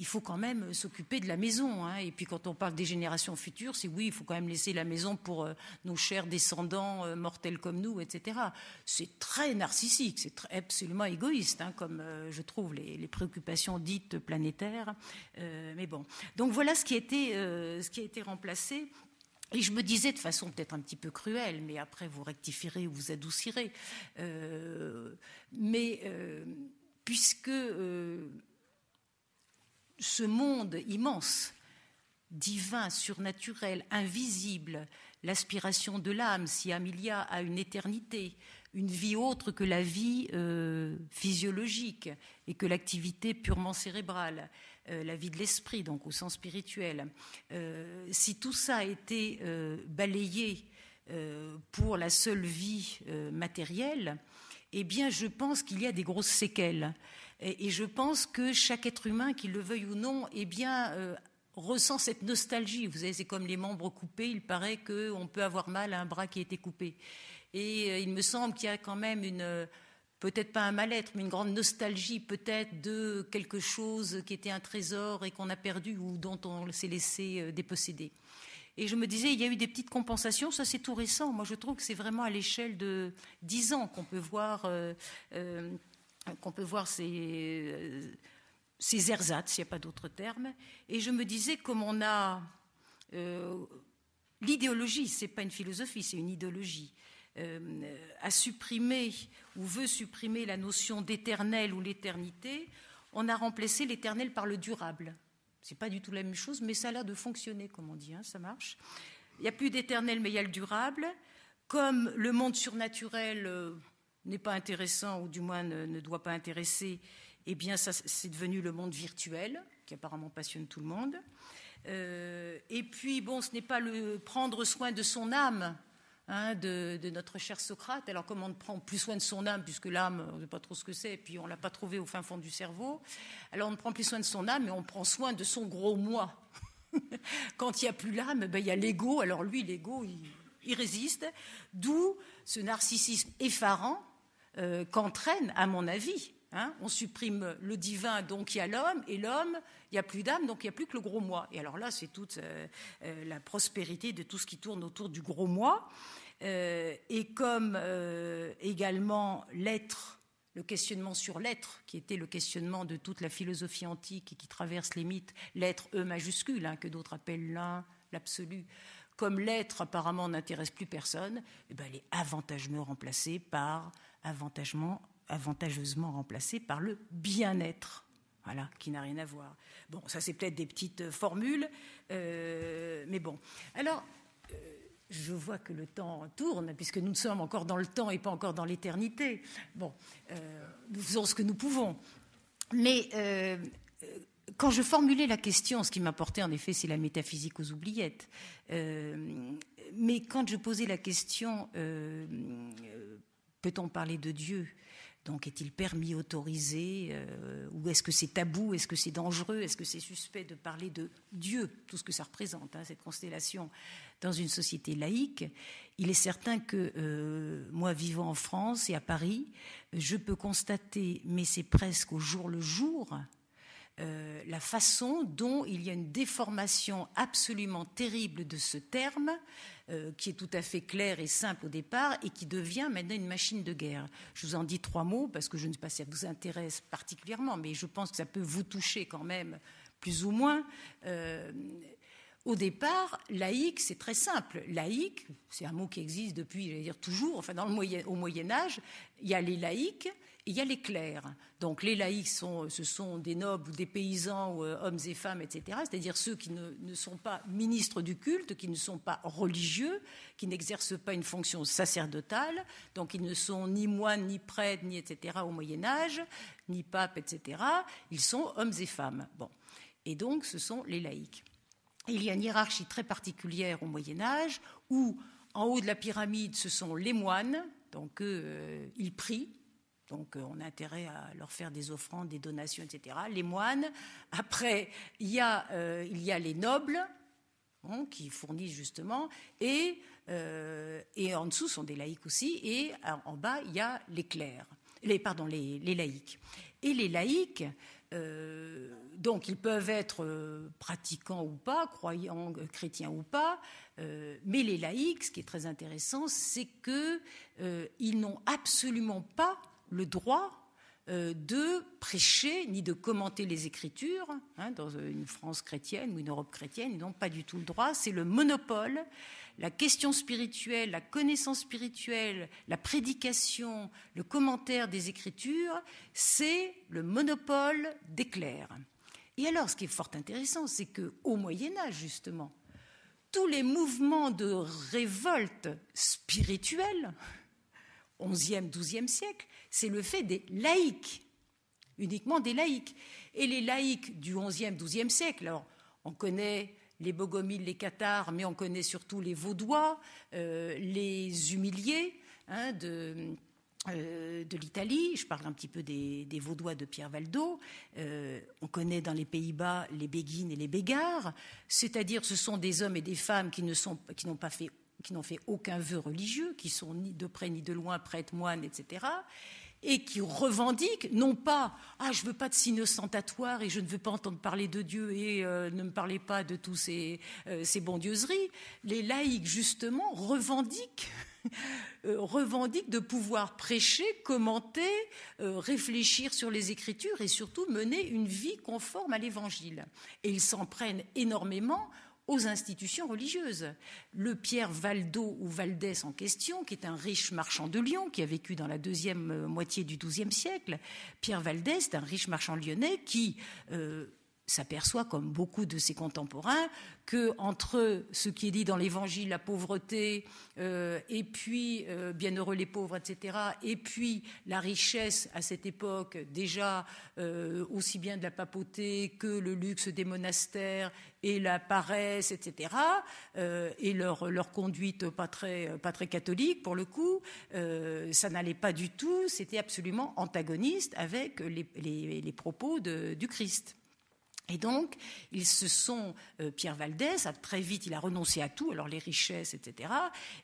il faut quand même s'occuper de la maison. Hein. Et puis quand on parle des générations futures, c'est oui, il faut quand même laisser la maison pour euh, nos chers descendants euh, mortels comme nous, etc. C'est très narcissique, c'est absolument égoïste, hein, comme euh, je trouve les, préoccupations dites planétaires. mais bon, donc voilà ce qui a été, ce qui a été remplacé. Et je me disais de façon peut-être un petit peu cruelle, mais après vous rectifierez ou vous adoucirez. mais puisque ce monde immense, divin, surnaturel, invisible, l'aspiration de l'âme, si Amelia a une éternité, une vie autre que la vie euh, physiologique et que l'activité purement cérébrale, euh, la vie de l'esprit, donc au sens spirituel, euh, si tout ça a été balayé pour la seule vie matérielle, eh bien, je pense qu'il y a des grosses séquelles. Et, je pense que chaque être humain, qu'il le veuille ou non, eh bien, euh, ressent cette nostalgie. Vous savez, c'est comme les membres coupés. Il paraît qu'on peut avoir mal à un bras qui a été coupé. Et euh, il me semble qu'il y a quand même une, peut-être pas un mal-être, mais une grande nostalgie peut-être de quelque chose qui était un trésor et qu'on a perdu ou dont on s'est laissé euh, déposséder. Et je me disais, il y a eu des petites compensations, ça c'est tout récent. Moi je trouve que c'est vraiment à l'échelle de dix ans qu'on peut voir qu'on peut voir ces, ces ersatz, s'il n'y a pas d'autre terme. Et je me disais, comme on a euh, l'idéologie, ce n'est pas une philosophie, c'est une idéologie, euh, a supprimé ou veut supprimer la notion d'éternel ou l'éternité, on a remplacé l'éternel par le durable. Ce n'est pas du tout la même chose, mais ça a l'air de fonctionner, comme on dit, hein, ça marche. Il n'y a plus d'éternel, mais il y a le durable. Comme le monde surnaturel, euh, n'est pas intéressant ou du moins ne, doit pas intéresser, eh bien, c'est devenu le monde virtuel, qui apparemment passionne tout le monde. Euh, et puis, bon, ce n'est pas le prendre soin de son âme, hein, de, notre cher Socrate. Alors, comment on prend plus soin de son âme, puisque l'âme, on ne sait pas trop ce que c'est, et puis on ne l'a pas trouvé au fin fond du cerveau. Alors, on ne prend plus soin de son âme, mais on prend soin de son gros moi. *laughs* Quand il n'y a plus l'âme, ben, il y a l'ego. Alors, lui, l'ego, il, il résiste. D'où ce narcissisme effarant euh, qu'entraîne, à mon avis. Hein, on supprime le divin, donc il y a l'homme, et l'homme, il n'y a plus d'âme, donc il n'y a plus que le gros moi. Et alors là, c'est toute euh, euh, la prospérité de tout ce qui tourne autour du gros moi. et comme également l'être, le questionnement sur l'être, qui était le questionnement de toute la philosophie antique et qui traverse les mythes, l'être E majuscule, hein, que d'autres appellent l'un, l'absolu, comme l'être apparemment n'intéresse plus personne, eh ben, elle est avantageusement remplacée par avantageusement par le bien-être. voilà, qui n'a rien à voir. Bon, ça c'est peut-être des petites formules, mais bon. Alors, je vois que le temps tourne, puisque nous sommes encore dans le temps et pas encore dans l'éternité. Bon, nous faisons ce que nous pouvons. Mais quand je formulais la question, ce qui m'apportait en effet, c'est la métaphysique aux oubliettes. Euh, mais quand je posais la question, euh, peut-on parler de Dieu? Donc, est-il permis, autorisé euh, Ou est-ce que c'est tabou Est-ce que c'est dangereux Est-ce que c'est suspect de parler de Dieu Tout ce que ça représente, hein, cette constellation, dans une société laïque? Il est certain que moi, vivant en France et à Paris, je peux constater, mais c'est presque au jour le jour, euh, la façon dont il y a une déformation absolument terrible de ce terme, euh, qui est tout à fait clair et simple au départ, et qui devient maintenant une machine de guerre. Je vous en dis trois mots, parce que je ne sais pas si ça vous intéresse particulièrement, mais je pense que ça peut vous toucher quand même, plus ou moins. Euh, au départ, laïque, c'est très simple. Laïque, c'est un mot qui existe depuis, j'allais dire toujours, enfin dans le moyen, au Moyen Âge, il y a les laïcs, il y a les clercs. Donc les laïcs, ce sont des nobles ou des paysans, euh, hommes et femmes, etc. C'est-à-dire ceux qui ne, sont pas ministres du culte, qui ne sont pas religieux, qui n'exercent pas une fonction sacerdotale, donc ils ne sont ni moines, ni prêtres, ni etc. au Moyen Âge, ni papes, etc. Ils sont hommes et femmes. Bon. Et donc ce sont les laïcs. il y a une hiérarchie très particulière au Moyen Âge où en haut de la pyramide, ce sont les moines, donc euh, ils prient, donc euh, on a intérêt à leur faire des offrandes, des donations, etc. Les moines. Après, il y a, euh, il y a les nobles hein, qui fournissent justement, et, euh, et en dessous sont des laïcs aussi, et en bas, il y a les clercs, les, pardon, les, laïcs. Et les laïcs, donc ils peuvent être pratiquants ou pas, croyants, chrétiens ou pas, mais les laïcs, ce qui est très intéressant, c'est qu'ils n'ont absolument pas le droit euh, de prêcher ni de commenter les Écritures hein, dans une France chrétienne ou une Europe chrétienne. Ils n'ont pas du tout le droit. C'est le monopole. La question spirituelle, la connaissance spirituelle, la prédication, le commentaire des Écritures, c'est le monopole des clercs. Et alors, ce qui est fort intéressant, c'est que au Moyen Âge, justement, tous les mouvements de révolte spirituelle, 11e, 12e siècle, c'est le fait des laïcs, uniquement des laïcs. Et les laïcs du XIe, XIIe siècle, alors on connaît les bogomiles, les cathares, mais on connaît surtout les vaudois, euh, les humiliés hein, euh, de, l'Italie. Je parle un petit peu des, vaudois de Pierre Valdo. Euh, on connaît dans les Pays-Bas les béguines et les bégards, c'est-à-dire ce sont des hommes et des femmes qui n'ont pas fait qui n'ont fait aucun vœu religieux, qui sont ni de près ni de loin prêtres, moines, etc., et qui revendiquent non pas ah je veux pas de signes et je ne veux pas entendre parler de Dieu et euh, ne me parlez pas de tous ces, euh, ces bondieuseries. Les laïcs justement revendiquent *laughs* euh, revendiquent de pouvoir prêcher, commenter, réfléchir sur les Écritures et surtout mener une vie conforme à l'Évangile. Et ils s'en prennent énormément aux institutions religieuses. Le Pierre Valdo ou Valdès en question, qui est un riche marchand de Lyon, qui a vécu dans la deuxième euh, moitié du XIIe siècle, Pierre Valdès est un riche marchand lyonnais qui euh, s'aperçoit, comme beaucoup de ses contemporains, que entre ce qui est dit dans l'Évangile, la pauvreté, euh, et puis euh, bienheureux les pauvres, etc., et puis la richesse à cette époque déjà euh, aussi bien de la papauté que le luxe des monastères et la paresse, etc., et leur, leur conduite pas très, pas très catholique pour le coup, ça n'allait pas du tout, c'était absolument antagoniste avec les, les, les propos de, du Christ. Et donc, ils se sont, euh, Pierre Valdès, très vite, il a renoncé à tout, alors les richesses, etc.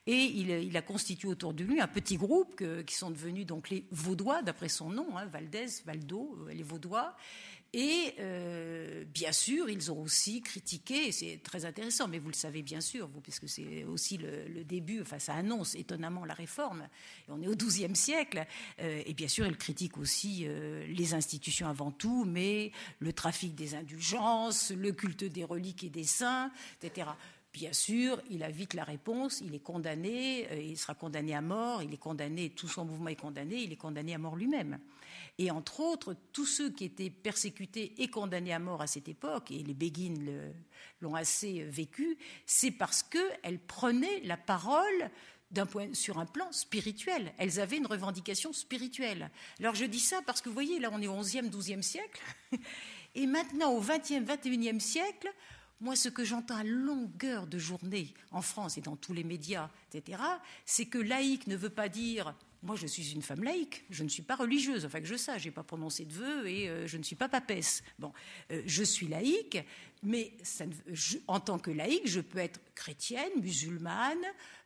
Et il, a constitué autour de lui un petit groupe qui sont devenus donc les Vaudois, d'après son nom, hein, Valdès, Valdo, euh, les Vaudois. Et euh, bien sûr, ils ont aussi critiqué, c'est très intéressant, mais vous le savez bien sûr, vous, puisque c'est aussi le, début, enfin ça annonce étonnamment la réforme, et on est au XIIe siècle, euh, et bien sûr, ils critiquent aussi euh, les institutions avant tout, mais le trafic des indulgences, le culte des reliques et des saints, etc. Bien sûr, il a vite la réponse, il est condamné, il sera condamné à mort, il est condamné, tout son mouvement est condamné, il est condamné à mort lui-même. Et entre autres, tous ceux qui étaient persécutés et condamnés à mort à cette époque, et les Béguines l'ont assez vécu, c'est parce qu'elles prenaient la parole sur un plan spirituel. Elles avaient une revendication spirituelle. Alors je dis ça parce que vous voyez, là on est au 11e, 12e siècle, *laughs* et maintenant au 20e, 21e siècle, moi, ce que j'entends à longueur de journée en France et dans tous les médias, etc., c'est que laïque ne veut pas dire moi, je suis une femme laïque, je ne suis pas religieuse, enfin que je sache, je n'ai pas prononcé de vœux et euh, je ne suis pas papesse. Bon, euh, je suis laïque, mais en tant que laïque, je peux être chrétienne, musulmane,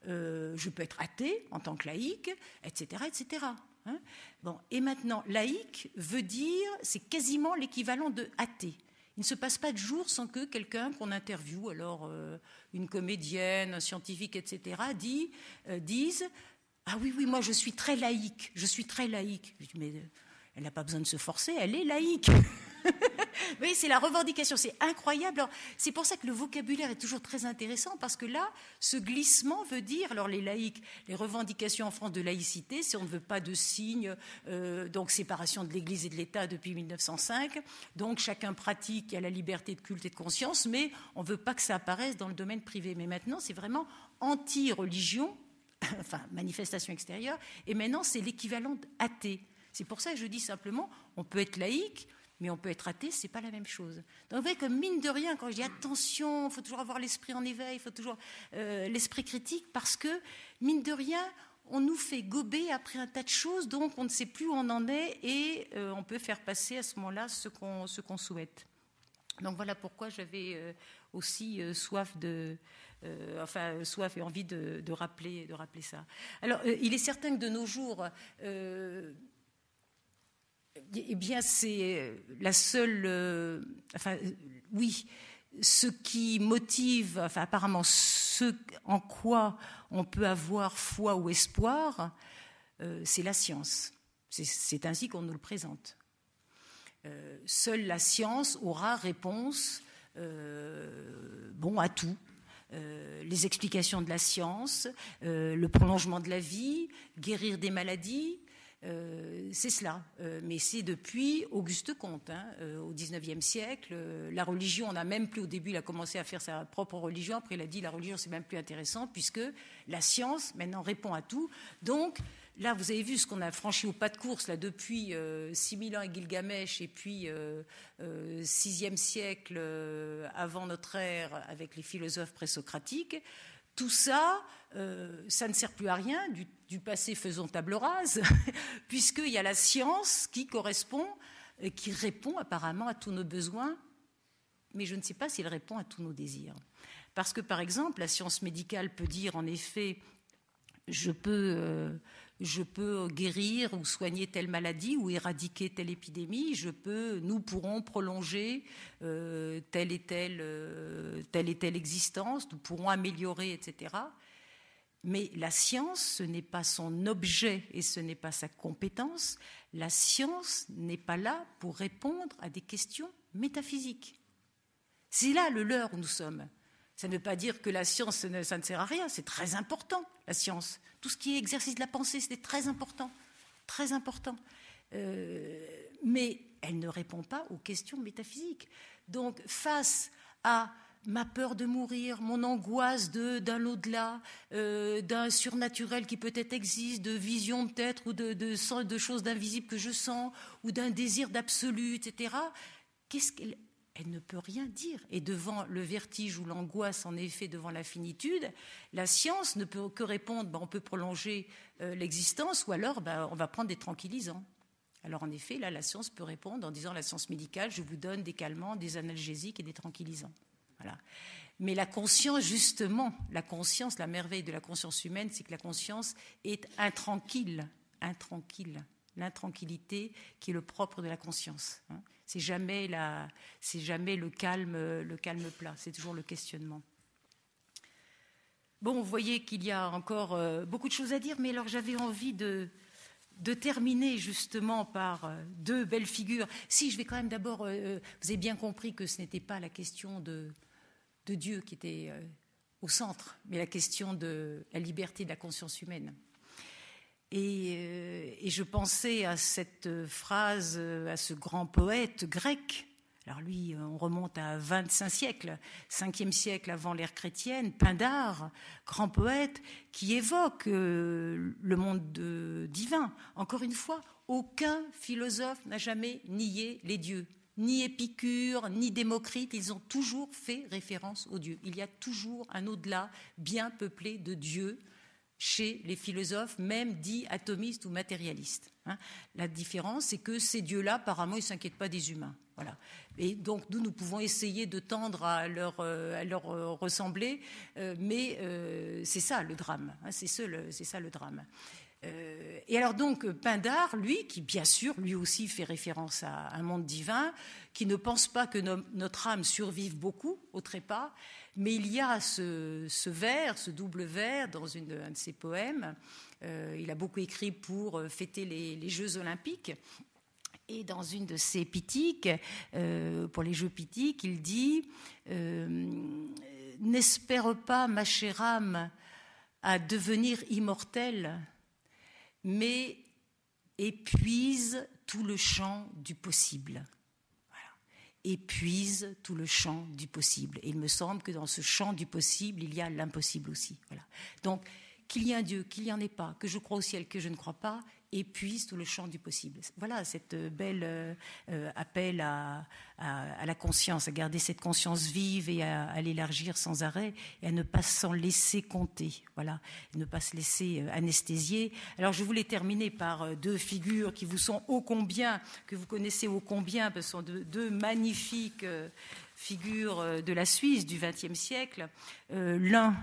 euh, je peux être athée en tant que laïque, etc., etc. Hein. bon, et maintenant, laïque veut dire, c'est quasiment l'équivalent de athée. Il ne se passe pas de jour sans que quelqu'un qu'on interviewe, alors une comédienne, un scientifique, etc., dit, euh, dise Ah oui, oui, moi je suis très laïque, je suis très laïque. Je dis, mais elle n'a pas besoin de se forcer, elle est laïque. *laughs* oui, c'est la revendication, c'est incroyable. C'est pour ça que le vocabulaire est toujours très intéressant, parce que là, ce glissement veut dire, alors les laïcs, les revendications en France de laïcité, c'est on ne veut pas de signes, euh, donc séparation de l'Église et de l'État depuis 1905, donc chacun pratique a la liberté de culte et de conscience, mais on ne veut pas que ça apparaisse dans le domaine privé. Mais maintenant, c'est vraiment anti-religion, *laughs* enfin manifestation extérieure, et maintenant c'est l'équivalent athée. C'est pour ça que je dis simplement, on peut être laïque, mais on peut être athée, c'est pas la même chose. Donc vous voyez que mine de rien, quand je dis attention, il faut toujours avoir l'esprit en éveil, il faut toujours euh, l'esprit critique, parce que mine de rien, on nous fait gober après un tas de choses, donc on ne sait plus où on en est et euh, on peut faire passer à ce moment-là ce qu'on ce qu'on souhaite. Donc voilà pourquoi j'avais euh, aussi soif de, enfin soif et envie de, rappeler, de rappeler ça. Alors, il est certain que de nos jours, eh bien, c'est euh, la seule. Euh, enfin, oui, ce qui motive, enfin, apparemment, ce en quoi on peut avoir foi ou espoir, euh, c'est la science. C'est ainsi qu'on nous le présente. seule la science aura réponse bon, à tout. Les explications de la science, le prolongement de la vie, guérir des maladies, euh, c'est cela. Euh, mais c'est depuis Auguste Comte, hein, euh, au XIXe siècle. la religion, on a même plus, au début, il a commencé à faire sa propre religion. Après, il a dit la religion, c'est même plus intéressant, puisque la science, maintenant, répond à tout. Donc, là, vous avez vu ce qu'on a franchi au pas de course, là, depuis 6000 ans à Gilgamesh, et puis 6e siècle avant notre ère, avec les philosophes présocratiques. Tout ça, euh, ça ne sert plus à rien, du, passé faisons table rase, *laughs* puisqu'il y a la science qui correspond, et qui répond apparemment à tous nos besoins, mais je ne sais pas s'il répond à tous nos désirs. Parce que, par exemple, la science médicale peut dire, en effet, je peux, euh, je peux guérir ou soigner telle maladie ou éradiquer telle épidémie, je peux, nous pourrons prolonger euh, telle, et telle, euh, telle et telle existence, nous pourrons améliorer, etc. Mais la science, ce n'est pas son objet et ce n'est pas sa compétence. La science n'est pas là pour répondre à des questions métaphysiques. C'est là le leurre où nous sommes. Ça ne veut pas dire que la science, ça ne, sert à rien. C'est très important, la science. Tout ce qui est exercice de la pensée, c'est très important. Très important. Euh, mais elle ne répond pas aux questions métaphysiques. Donc, face à ma peur de mourir, mon angoisse d'un au-delà, euh, d'un surnaturel qui peut-être existe, de vision peut-être ou de, de, de choses d'invisibles que je sens, ou d'un désir d'absolu, etc. Qu'est-ce qu'elle elle ne peut rien dire. Et devant le vertige ou l'angoisse, en effet, devant la finitude, la science ne peut que répondre ben, on peut prolonger euh, l'existence, ou alors ben, on va prendre des tranquillisants. Alors en effet, là, la science peut répondre en disant la science médicale, je vous donne des calmants, des analgésiques et des tranquillisants. Voilà. Mais la conscience, justement, la conscience, la merveille de la conscience humaine, c'est que la conscience est intranquille, intranquille, l'intranquillité qui est le propre de la conscience. Hein. C'est jamais, c'est jamais le calme, le calme plat, c'est toujours le questionnement. Bon, vous voyez qu'il y a encore euh, beaucoup de choses à dire, mais alors j'avais envie de, terminer justement par euh, deux belles figures. Si, je vais quand même d'abord, euh, vous avez bien compris que ce n'était pas la question de Dieu qui était au centre, mais la question de la liberté de la conscience humaine. Et, euh, et, je pensais à cette phrase, à ce grand poète grec. Alors lui, on remonte à 25 siècles, 5e siècle avant l'ère chrétienne, Pindare, grand poète, qui évoque euh, le monde divin. Encore une fois, aucun philosophe n'a jamais nié les dieux ni Épicure, ni Démocrite, ils ont toujours fait référence aux dieux. Il y a toujours un au-delà bien peuplé de dieux chez les philosophes, même dits atomistes ou matérialistes. Hein. La différence, c'est que ces dieux-là, apparemment, ils ne s'inquiètent pas des humains. Voilà. Et donc, nous, nous pouvons essayer de tendre à leur, euh, euh, ressembler, euh, mais c'est ça le drame. Hein. c'est ça le drame. Et alors donc Pindare, lui, qui bien sûr, lui aussi fait référence à un monde divin, qui ne pense pas que notre âme survive beaucoup au trépas, mais il y a ce, double vers dans une, un de ses poèmes. Euh, il a beaucoup écrit pour euh, fêter les, Jeux olympiques. Et dans une de ses pitiques, pour les Jeux pitiques, il dit N'espère pas, ma chère âme, à devenir immortelle mais épuise tout le champ du possible. Épuise tout le champ du possible. Et il me semble que dans ce champ du possible, il y a l'impossible aussi. Voilà. Donc, qu'il y ait un Dieu, qu'il n'y en ait pas, que je crois au ciel, que je ne crois pas, épuise tout le champ du possible. Voilà, cette belle euh, euh, appel à, la conscience, à garder cette conscience vive et à, l'élargir sans arrêt et à ne pas s'en laisser compter. Voilà, ne pas se laisser euh, anesthésier. Alors, je voulais terminer par deux figures qui vous sont ô combien, que vous connaissez ô combien, parce que ce sont deux, magnifiques figures de la Suisse du XXe siècle. L'un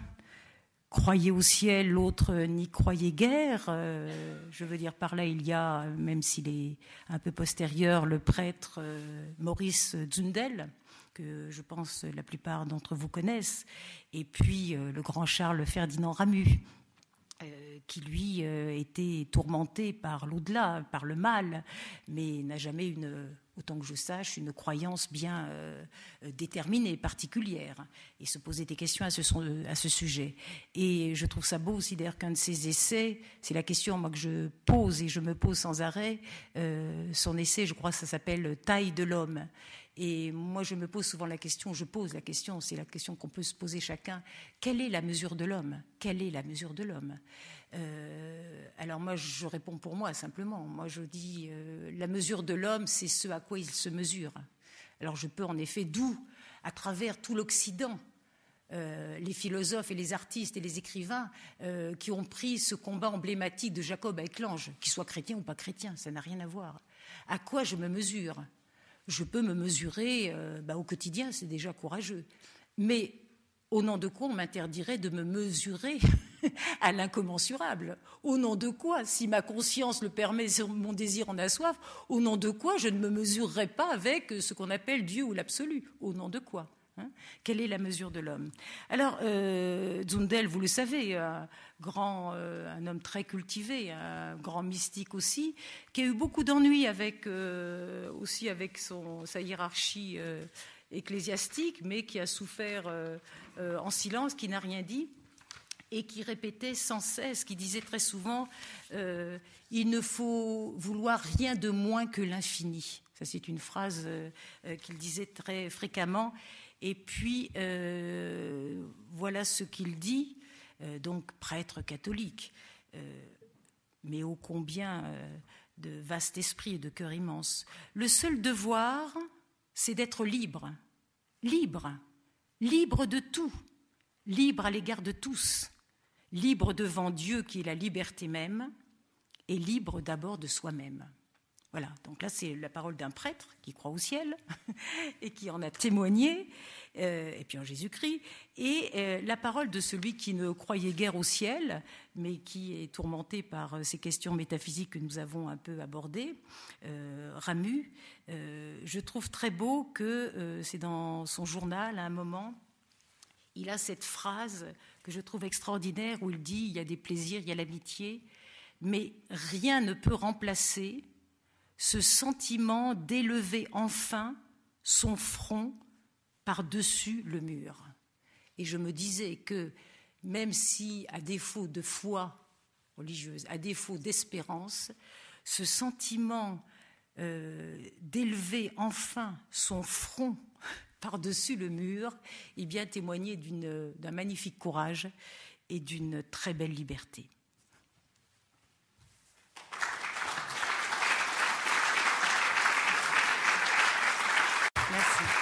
croyait au ciel, l'autre n'y croyait guère. Euh, je veux dire, par là, il y a, même s'il est un peu postérieur, le prêtre euh, Maurice Zundel, que je pense la plupart d'entre vous connaissent, et puis euh, le grand Charles Ferdinand Ramu, qui lui était tourmenté par l'au-delà, par le mal, mais n'a jamais une autant que je sache, une croyance bien euh, euh, déterminée, particulière, et se poser des questions à ce, à ce, sujet. Et je trouve ça beau aussi d'ailleurs qu'un de ses essais, c'est la question que je pose et je me pose sans arrêt, euh, son essai, je crois ça s'appelle Taille de l'homme. Et moi, je me pose souvent la question, je pose la question, c'est la question qu'on peut se poser chacun, quelle est la mesure de l'homme? Quelle est la mesure de l'homme? Euh, alors moi, je réponds pour moi simplement. Moi, je dis, euh, la mesure de l'homme, c'est ce à quoi il se mesure. Alors je peux en effet, d'où, à travers tout l'Occident, euh, les philosophes et les artistes et les écrivains qui ont pris ce combat emblématique de Jacob avec l'ange, qu'il soit chrétien ou pas chrétien, ça n'a rien à voir. À quoi je me mesure? Je peux me mesurer bah, au quotidien, c'est déjà courageux. Mais au nom de quoi on m'interdirait de me mesurer? *laughs* *laughs* à l'incommensurable. Au nom de quoi, si ma conscience le permet, si mon désir en a soif, au nom de quoi je ne me mesurerai pas avec ce qu'on appelle Dieu ou l'absolu? Au nom de quoi hein? Quelle est la mesure de l'homme? Alors, euh, Zundel, vous le savez, un, grand, euh, un homme très cultivé, un grand mystique aussi, qui a eu beaucoup d'ennuis avec, euh, aussi avec sa hiérarchie ecclésiastique, mais qui a souffert euh, euh, en silence, qui n'a rien dit, et qui répétait sans cesse, qui disait très souvent euh, Il ne faut vouloir rien de moins que l'infini. Ça, c'est une phrase qu'il disait très fréquemment. Et puis, voilà ce qu'il dit, donc prêtre catholique, mais ô combien de vaste esprit et de cœur immense. Le seul devoir, c'est d'être libre, libre, libre de tout, libre à l'égard de tous, libre devant Dieu qui est la liberté même, et libre d'abord de soi-même. Voilà, donc là c'est la parole d'un prêtre qui croit au ciel *laughs* et qui en a témoigné, euh, et puis en Jésus-Christ, et euh, la parole de celui qui ne croyait guère au ciel, mais qui est tourmenté par euh, ces questions métaphysiques que nous avons un peu abordées, Ramu. je trouve très beau que c'est dans son journal à un moment, il a cette phrase que je trouve extraordinaire où il dit il y a des plaisirs, il y a l'amitié, mais rien ne peut remplacer ce sentiment d'élever enfin son front par-dessus le mur. Et je me disais que même si, à défaut de foi religieuse, à défaut d'espérance, ce sentiment euh, d'élever enfin son front par-dessus le mur, et bien, témoigner d'un magnifique courage et d'une très belle liberté. Merci.